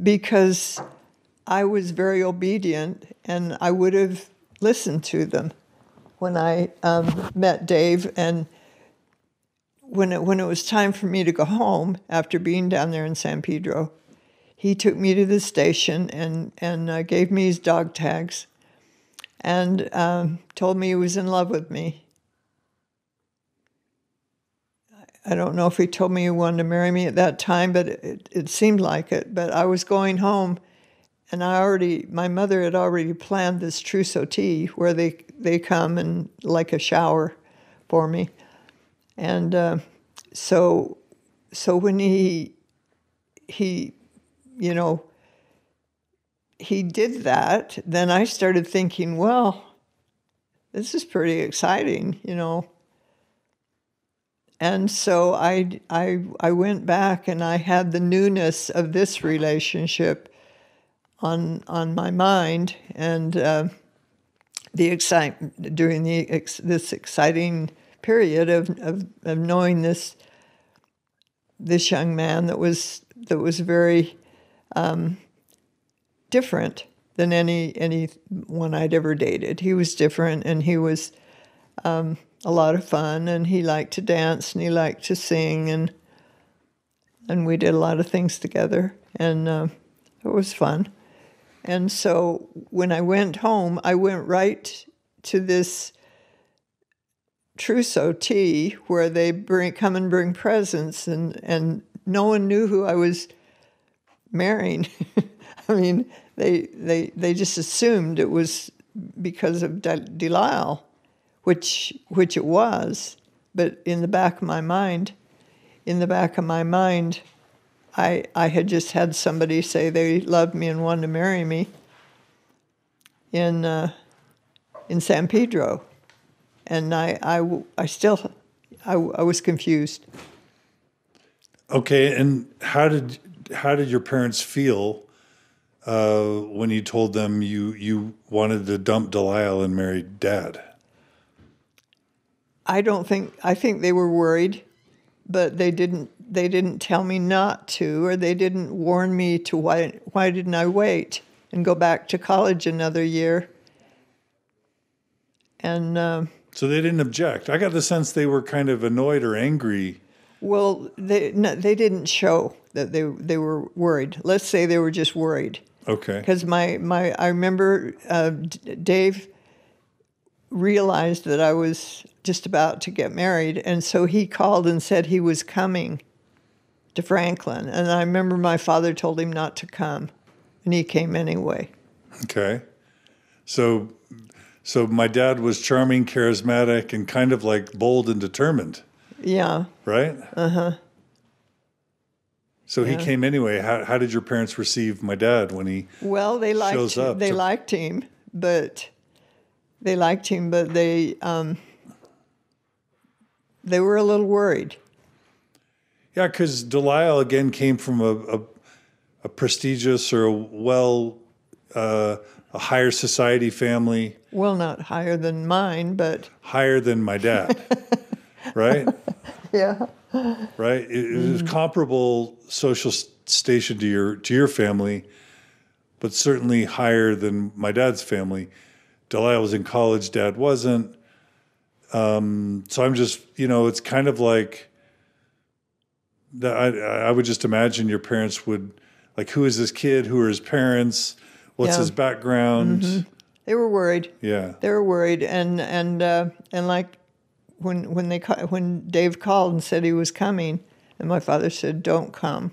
S2: because I was very obedient and I would have listened to them when I um, met Dave and when it, when it was time for me to go home after being down there in San Pedro, he took me to the station and and uh, gave me his dog tags, and um, told me he was in love with me. I don't know if he told me he wanted to marry me at that time, but it, it seemed like it. But I was going home, and I already my mother had already planned this trousseau tea where they they come and like a shower for me, and uh, so so when he he you know he did that, then I started thinking, well, this is pretty exciting, you know? And so I, I, I went back and I had the newness of this relationship on, on my mind and uh, the excite, during the, ex, this exciting period of, of, of knowing this, this young man that was, that was very um, different than any anyone I'd ever dated. He was different, and he was um, a lot of fun, and he liked to dance and he liked to sing, and and we did a lot of things together, and uh, it was fun. And so when I went home, I went right to this trousseau tea where they bring come and bring presents, and and no one knew who I was marrying. I mean, they they they just assumed it was because of Delisle which which it was. But in the back of my mind, in the back of my mind, I I had just had somebody say they loved me and wanted to marry me in uh, in San Pedro, and I I, I still I, I was confused.
S1: Okay, and how did how did your parents feel uh, when you told them you you wanted to dump Delisle and marry Dad?
S2: I don't think I think they were worried, but they didn't they didn't tell me not to or they didn't warn me to why why didn't I wait and go back to college another year. And uh,
S1: so they didn't object. I got the sense they were kind of annoyed or angry.
S2: Well, they no, they didn't show that they they were worried. Let's say they were just worried.
S1: Okay.
S2: Because my my I remember uh, Dave realized that I was just about to get married. And so he called and said he was coming to Franklin. And I remember my father told him not to come, and he came anyway.
S1: Okay. So so my dad was charming, charismatic, and kind of like bold and determined.
S2: Yeah.
S1: Right?
S2: Uh-huh.
S1: So yeah. he came anyway. How, how did your parents receive my dad when he
S2: well they liked
S1: shows up
S2: they
S1: to...
S2: liked him, but they liked him, but they um, they were a little worried.
S1: Yeah, because Delisle again came from a, a, a prestigious or a well, uh, a higher society family.
S2: Well, not higher than mine, but
S1: higher than my dad, right?
S2: Yeah.
S1: Right. It, mm. comparable social station to your to your family, but certainly higher than my dad's family. Delisle was in college, Dad wasn't. Um, so I'm just, you know, it's kind of like that. I, I would just imagine your parents would like, who is this kid? Who are his parents? What's yeah. his background?
S2: Mm-hmm. They were worried.
S1: Yeah,
S2: they were worried, and and uh, and like when when they when Dave called and said he was coming, and my father said, "Don't come,"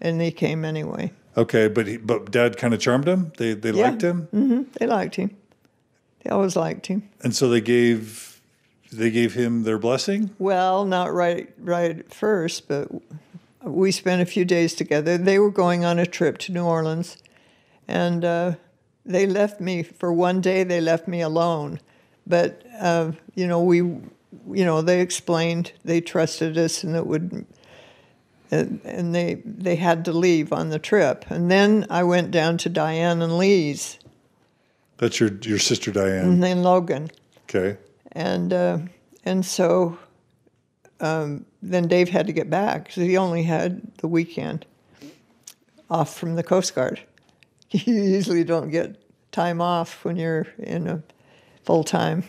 S2: and they came anyway.
S1: Okay, but he, but Dad kind of charmed him. They they yeah. liked him.
S2: Mm-hmm. They liked him. They always liked him.
S1: And so they gave they gave him their blessing?
S2: Well, not right right at first, but we spent a few days together. They were going on a trip to New Orleans, and uh, they left me for one day. They left me alone, but uh, you know we, you know they explained they trusted us and it would. And, and they they had to leave on the trip, and then I went down to Diane and Lee's.
S1: That's your your sister Diane.
S2: And then Logan.
S1: Okay
S2: and uh, and so um, then Dave had to get back because he only had the weekend, off from the Coast Guard. You usually don't get time off when you're in a full time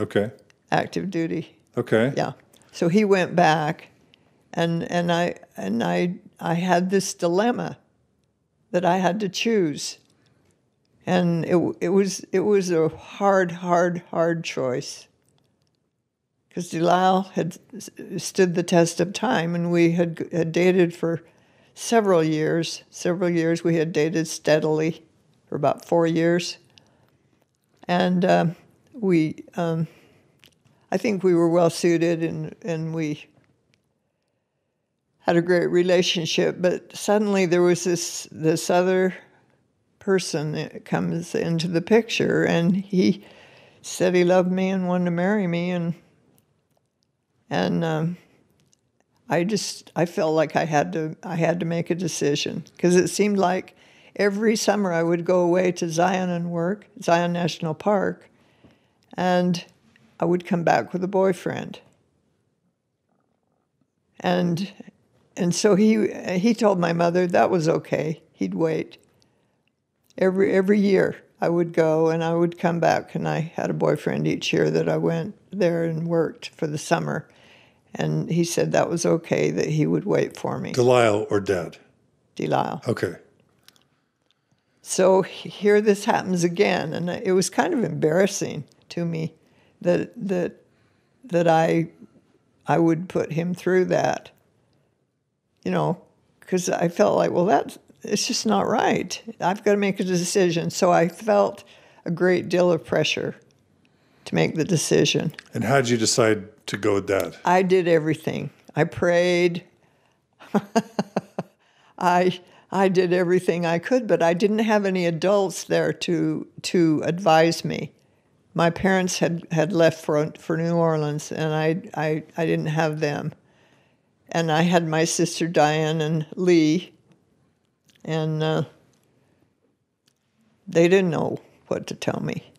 S1: Okay.
S2: Active duty.
S1: Okay.
S2: Yeah. So he went back, and and I and I I had this dilemma that I had to choose, and it it was it was a hard hard hard choice. Because Delisle had stood the test of time, and we had, had dated for several years. Several years we had dated steadily for about four years, and um we. Um, I think we were well suited and, and we had a great relationship. But suddenly there was this this other person that comes into the picture, and he said he loved me and wanted to marry me, and and um, I just I felt like I had to I had to make a decision because it seemed like every summer I would go away to Zion and work Zion National Park, and I would come back with a boyfriend. And and so he he told my mother that was okay. He'd wait. Every every year I would go and I would come back and I had a boyfriend each year that I went there and worked for the summer. And he said that was okay that he would wait for me.
S1: Delisle or Dad?
S2: Delisle.
S1: Okay.
S2: So here this happens again, and it was kind of embarrassing to me that that that I I would put him through that. You know, because I felt like, well, that it's just not right. I've got to make a decision. So I felt a great deal of pressure to make the decision.
S1: And how did you decide to go with that?
S2: I did everything. I prayed. I I did everything I could, but I didn't have any adults there to to advise me. My parents had, had left for for New Orleans, and I, I I didn't have them. And I had my sister Diane and Lee, and uh, they didn't know what to tell me.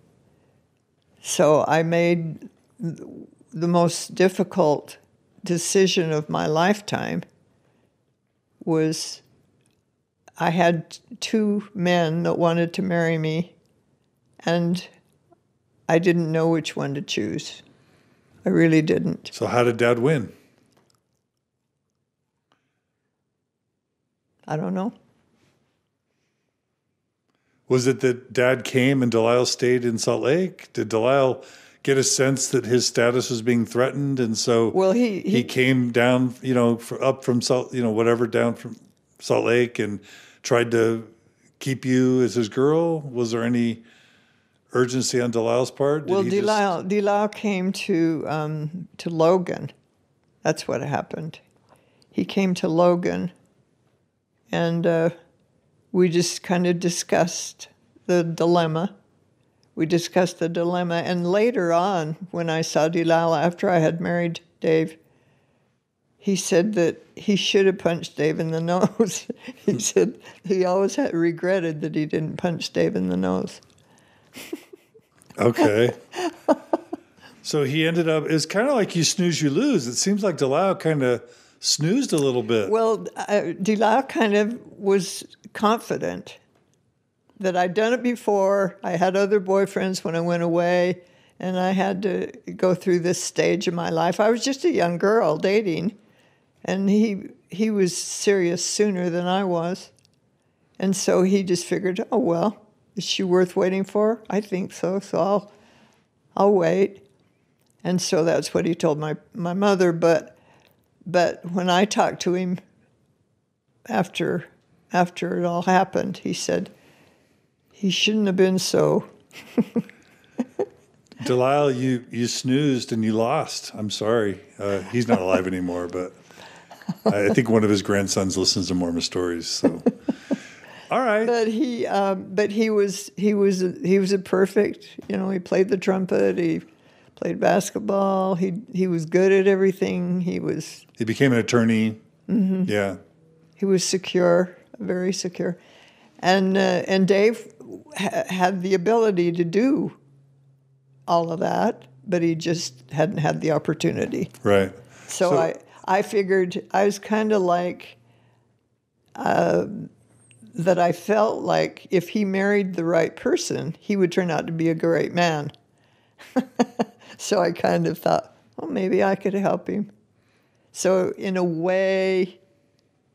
S2: So I made the most difficult decision of my lifetime was I had two men that wanted to marry me, and I didn't know which one to choose. I really didn't.
S1: So how did Dad win?
S2: I don't know.
S1: Was it that Dad came and Delisle stayed in Salt Lake? Did Delisle get a sense that his status was being threatened, and so
S2: Well, he
S1: he
S2: he,
S1: came down, you know, up from Salt, you know, whatever, down from Salt Lake, and tried to keep you as his girl? Was there any urgency on Delisle's part? Did
S2: well,
S1: he just-
S2: Delisle, Delisle came to um, to Logan. That's what happened. He came to Logan, and uh, we just kind of discussed the dilemma. We discussed the dilemma, and later on, when I saw Delisle after I had married Dave, he said that he should have punched Dave in the nose. he said he always had regretted that he didn't punch Dave in the nose.
S1: Okay. so he ended up. It's kind of like you snooze, you lose. It seems like Delisle kind of snoozed a little bit.
S2: Well, uh, Delisle kind of was confident that I'd done it before. I had other boyfriends when I went away, and I had to go through this stage of my life. I was just a young girl dating, and he he was serious sooner than I was, and so he just figured, oh well, is she worth waiting for? I think so. So I'll I'll wait, and so that's what he told my my mother, but. But when I talked to him after after it all happened, he said he shouldn't have been so.
S1: Delisle, you you snoozed and you lost. I'm sorry. Uh, he's not alive anymore, but I think one of his grandsons listens to Mormon stories. So, all right.
S2: But he um, but he was he was a, he was a perfect. You know, he played the trumpet. He played basketball. He he was good at everything. He was
S1: He became an attorney. Yeah.
S2: he was secure, very secure, and uh, and Dave ha- had the ability to do all of that, but he just hadn't had the opportunity.
S1: Right.
S2: So,
S1: So-
S2: I I figured I was kind of like uh, that I felt like if he married the right person, he would turn out to be a great man. so I kind of thought, well, maybe I could help him. So in a way,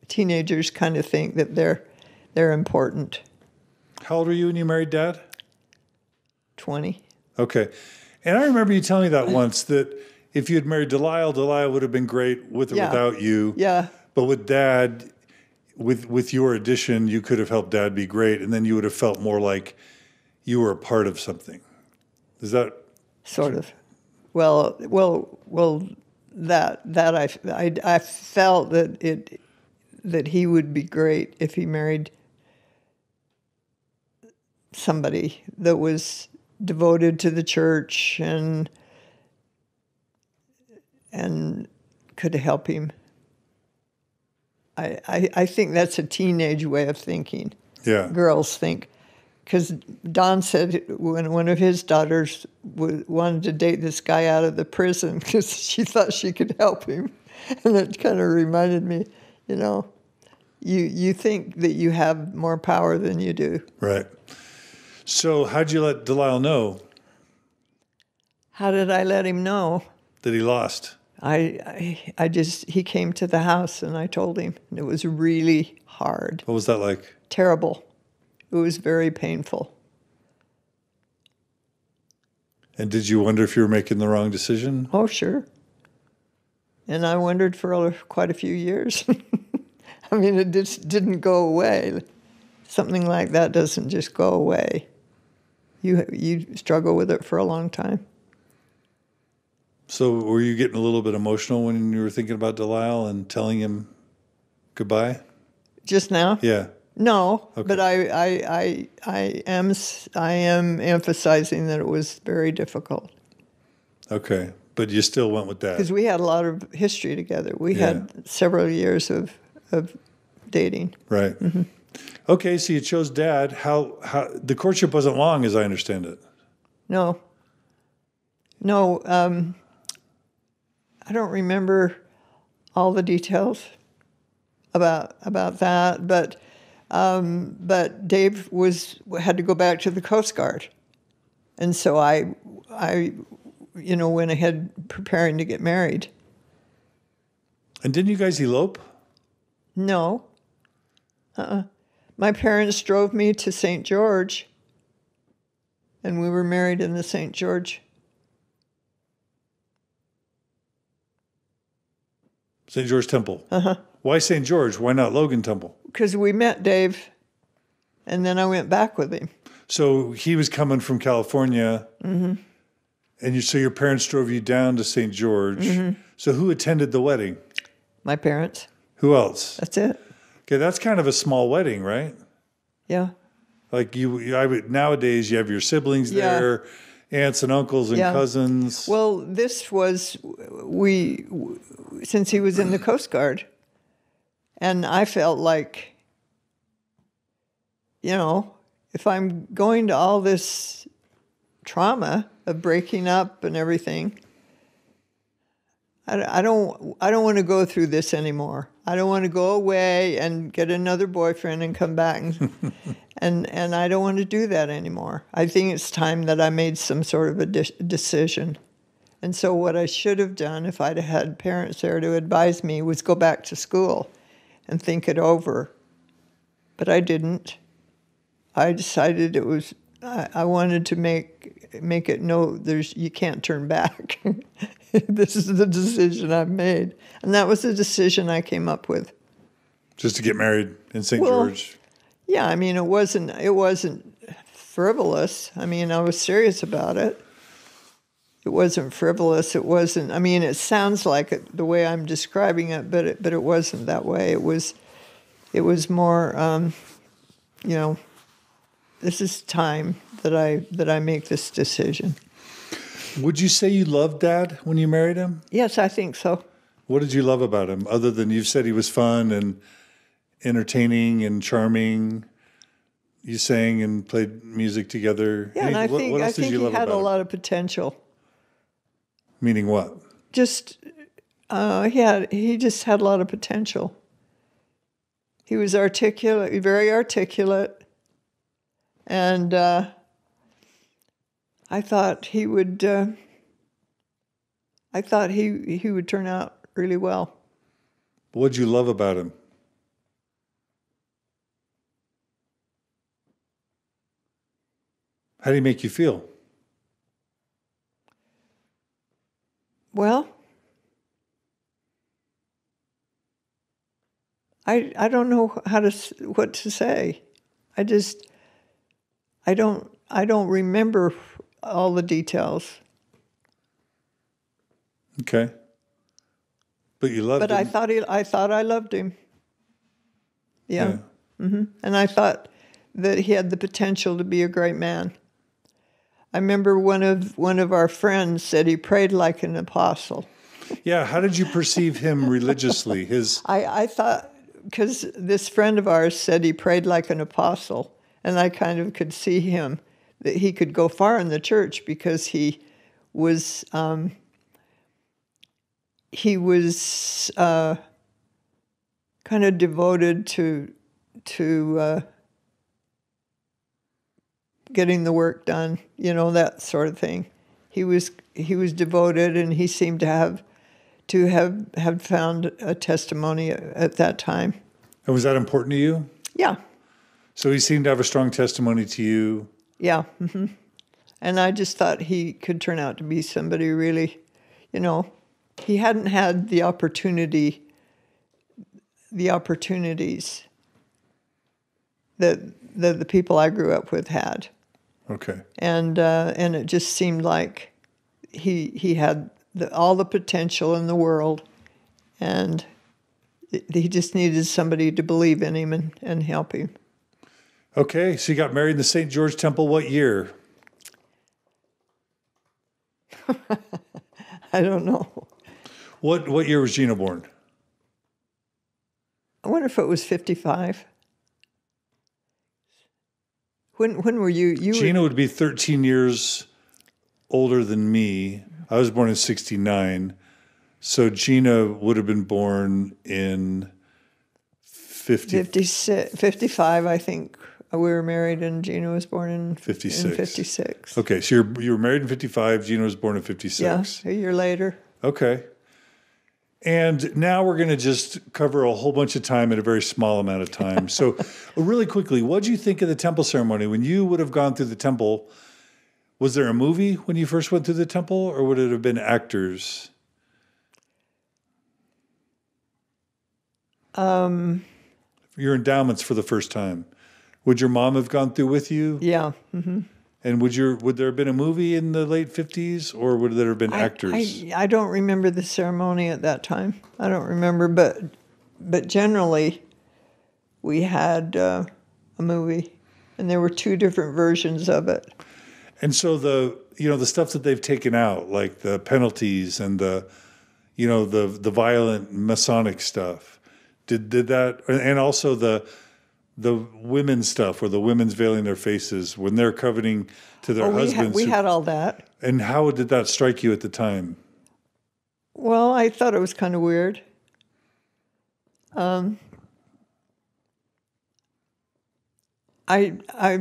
S2: teenagers kind of think that they're they're important.
S1: How old were you when you married dad?
S2: Twenty.
S1: Okay. And I remember you telling me that once that if you had married Delisle, Delisle would have been great with or
S2: Yeah.
S1: without you.
S2: Yeah.
S1: But with dad, with with your addition, you could have helped dad be great, and then you would have felt more like you were a part of something. Is that
S2: sort of. Well, well, well. That that I, I I felt that it that he would be great if he married somebody that was devoted to the church and and could help him. I, I, I think that's a teenage way of thinking
S1: yeah?
S2: girls think. Because Don said when one of his daughters w- wanted to date this guy out of the prison because she thought she could help him, and it kind of reminded me, you know, you you think that you have more power than you do.
S1: Right. So how'd you let Delisle know
S2: How did I let him know?
S1: that he lost?
S2: I, I I just he came to the house and I told him and it was really hard,
S1: What was that like?
S2: terrible. It was very painful.
S1: And did you wonder if you were making the wrong decision?
S2: Oh, sure. And I wondered for quite a few years. I mean, it just didn't go away. Something like that doesn't just go away. You you struggle with it for a long time.
S1: So were you getting a little bit emotional when you were thinking about Delisle and telling him goodbye?
S2: Just now,
S1: Yeah.
S2: no,
S1: Okay.
S2: but I, I I I am I am emphasizing that it was very difficult
S1: Okay. But you still went with
S2: that
S1: because
S2: we had a lot of history together. We
S1: Yeah.
S2: had several years of of dating.
S1: Right.
S2: Mm-hmm.
S1: Okay, so you chose dad. How how the courtship wasn't long as I understand it.
S2: No. No, um, I don't remember all the details about about that, but um, but Dave was had to go back to the Coast Guard, and so I I you know went ahead preparing to get married.
S1: And didn't you guys elope?
S2: No, uh-uh. my parents drove me to St. George, and we were married in the St. George
S1: St. George Temple. Uh-huh. Why St. George? Why not Logan Temple?
S2: because we met Dave, and then I went back with him.
S1: So he was coming from California,
S2: Mm-hmm.
S1: and you, so your parents drove you down to St. George.
S2: Mm-hmm.
S1: So who attended the wedding?
S2: My parents.
S1: Who else?
S2: That's it.
S1: Okay, that's kind of a small wedding, right?
S2: Yeah.
S1: Like you, I would nowadays you have your siblings
S2: Yeah.
S1: there, aunts and uncles and
S2: Yeah.
S1: cousins.
S2: Well, this was we since he was in the Coast Guard, and I felt like, you know, if I'm going to all this trauma of breaking up and everything, I, I don't I don't want to go through this anymore. I don't want to go away and get another boyfriend and come back and and, and I don't want to do that anymore. I think it's time that I made some sort of a de- decision. And so what I should have done if I'd had parents there to advise me was go back to school and think it over. But I didn't. I decided it was I, I wanted to make make it no there's you can't turn back. this is the decision I've made. And that was the decision I came up with.
S1: just to get married in St.
S2: Well,
S1: George.
S2: Yeah, I mean it wasn't it wasn't frivolous. I mean I was serious about it. It wasn't frivolous. It wasn't. I mean it sounds like it the way I'm describing it, but it, but it wasn't that way. It was it was more um, you know this is time that I that I make this decision.
S1: Would you say you loved Dad when you married him?
S2: Yes, I think so.
S1: What did you love about him, other than you've said he was fun and entertaining and charming? You sang and played music together.
S2: Yeah, and I
S1: what,
S2: think
S1: what
S2: I think he had a
S1: him?
S2: lot of potential.
S1: Meaning what?
S2: Just uh, he had he just had a lot of potential. he was articulate, very articulate, and uh, I thought he would. Uh, I thought he he would turn out really well.
S1: What'd you love about him? How did he make you feel?
S2: Well, I I don't know how to what to say. I just I don't I don't remember all the details.
S1: Okay. But you loved him.
S2: But
S1: him.
S2: I thought he I thought I loved him. Yeah.
S1: yeah. Mm-hmm.
S2: And I thought that he had the potential to be a great man. I remember one of one of our friends said he prayed like an apostle.
S1: Yeah. How did you perceive him religiously? His
S2: I, I thought because this friend of ours said he prayed like an apostle, and I kind of could see him that he could go far in the church because he was um, he was uh, kind of devoted to to uh, getting the work done, you know that sort of thing. He was he was devoted, and he seemed to have to have have found a testimony at that time.
S1: and was that important to you?
S2: Yeah,
S1: So he seemed to have a strong testimony to you.
S2: Yeah. hmm And I just thought he could turn out to be somebody really, you know, he hadn't had the opportunity, the opportunities that that the people I grew up with had.
S1: Okay.
S2: and uh, and it just seemed like he he had the, all the potential in the world, and he just needed somebody to believe in him and, and help him.
S1: Okay. So you got married in the St. George Temple what year?
S2: I don't know.
S1: What what year was Gina born?
S2: I wonder if it was fifty five. When when were you you were,
S1: Gina would be 13 years older than me. I was born in 69. So Gina would have been born in 50,
S2: 56, 55, I think we were married, and Gina was born in
S1: 56.
S2: In fifty six.
S1: Okay, so you're, you were married in 55. Gina was born in 56.
S2: Yeah, a year later.
S1: Okay. And now we're going to just cover a whole bunch of time in a very small amount of time. So, really quickly, what did you think of the temple ceremony? When you would have gone through the temple, was there a movie when you first went through the temple, or would it have been actors?
S2: Um,
S1: Your endowments for the first time. Would your mom have gone through with you?
S2: yeah.
S1: And would your would there have been a movie in the late fifties, or would there have been
S2: I-
S1: actors?
S2: I, I don't remember the ceremony at that time. I don't remember, but but generally, we had uh, a movie, and there were two different versions of it.
S1: And so the you know the stuff that they've taken out, like the penalties and the you know the the violent Masonic stuff, did did that, and also the the women's stuff, where the women's veiling their faces when they're covenanting to their
S2: Oh, we,
S1: husbands.
S2: we
S1: who-
S2: had all that.
S1: and how did that strike you at the time?
S2: Well, I thought it was kind of weird. Um, I I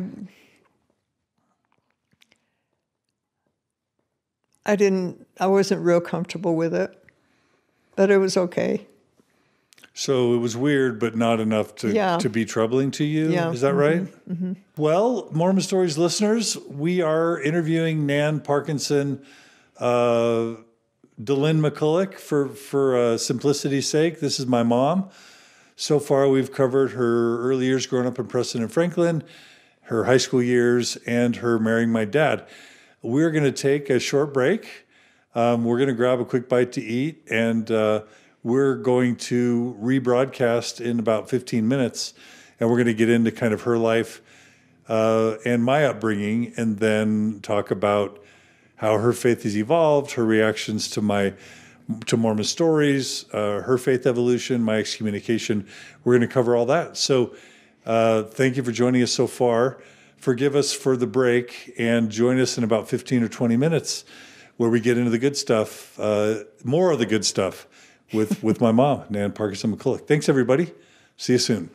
S2: I didn't. I wasn't real comfortable with it, but it was okay.
S1: So it was weird, but not enough to,
S2: Yeah.
S1: to be troubling to you.
S2: Yeah.
S1: Is that right? Well, Mormon Stories listeners, we are interviewing Nan Parkinson, uh, Dehlin McCulloch for, for uh, simplicity's sake. This is my mom. So far, we've covered her early years growing up in Preston and Franklin, her high school years, and her marrying my dad. We're going to take a short break. Um, we're going to grab a quick bite to eat, and uh, we're going to rebroadcast in about 15 minutes. And we're going to get into kind of her life uh, and my upbringing, and then talk about how her faith has evolved, her reactions to my to Mormon stories, uh, her faith evolution, my excommunication. We're going to cover all that. So, uh, thank you for joining us so far. Forgive us for the break, and join us in about 15 or 20 minutes, where we get into the good stuff, uh, more of the good stuff, with with my mom, Nan Parkinson McCulloch. Thanks, everybody. See you soon.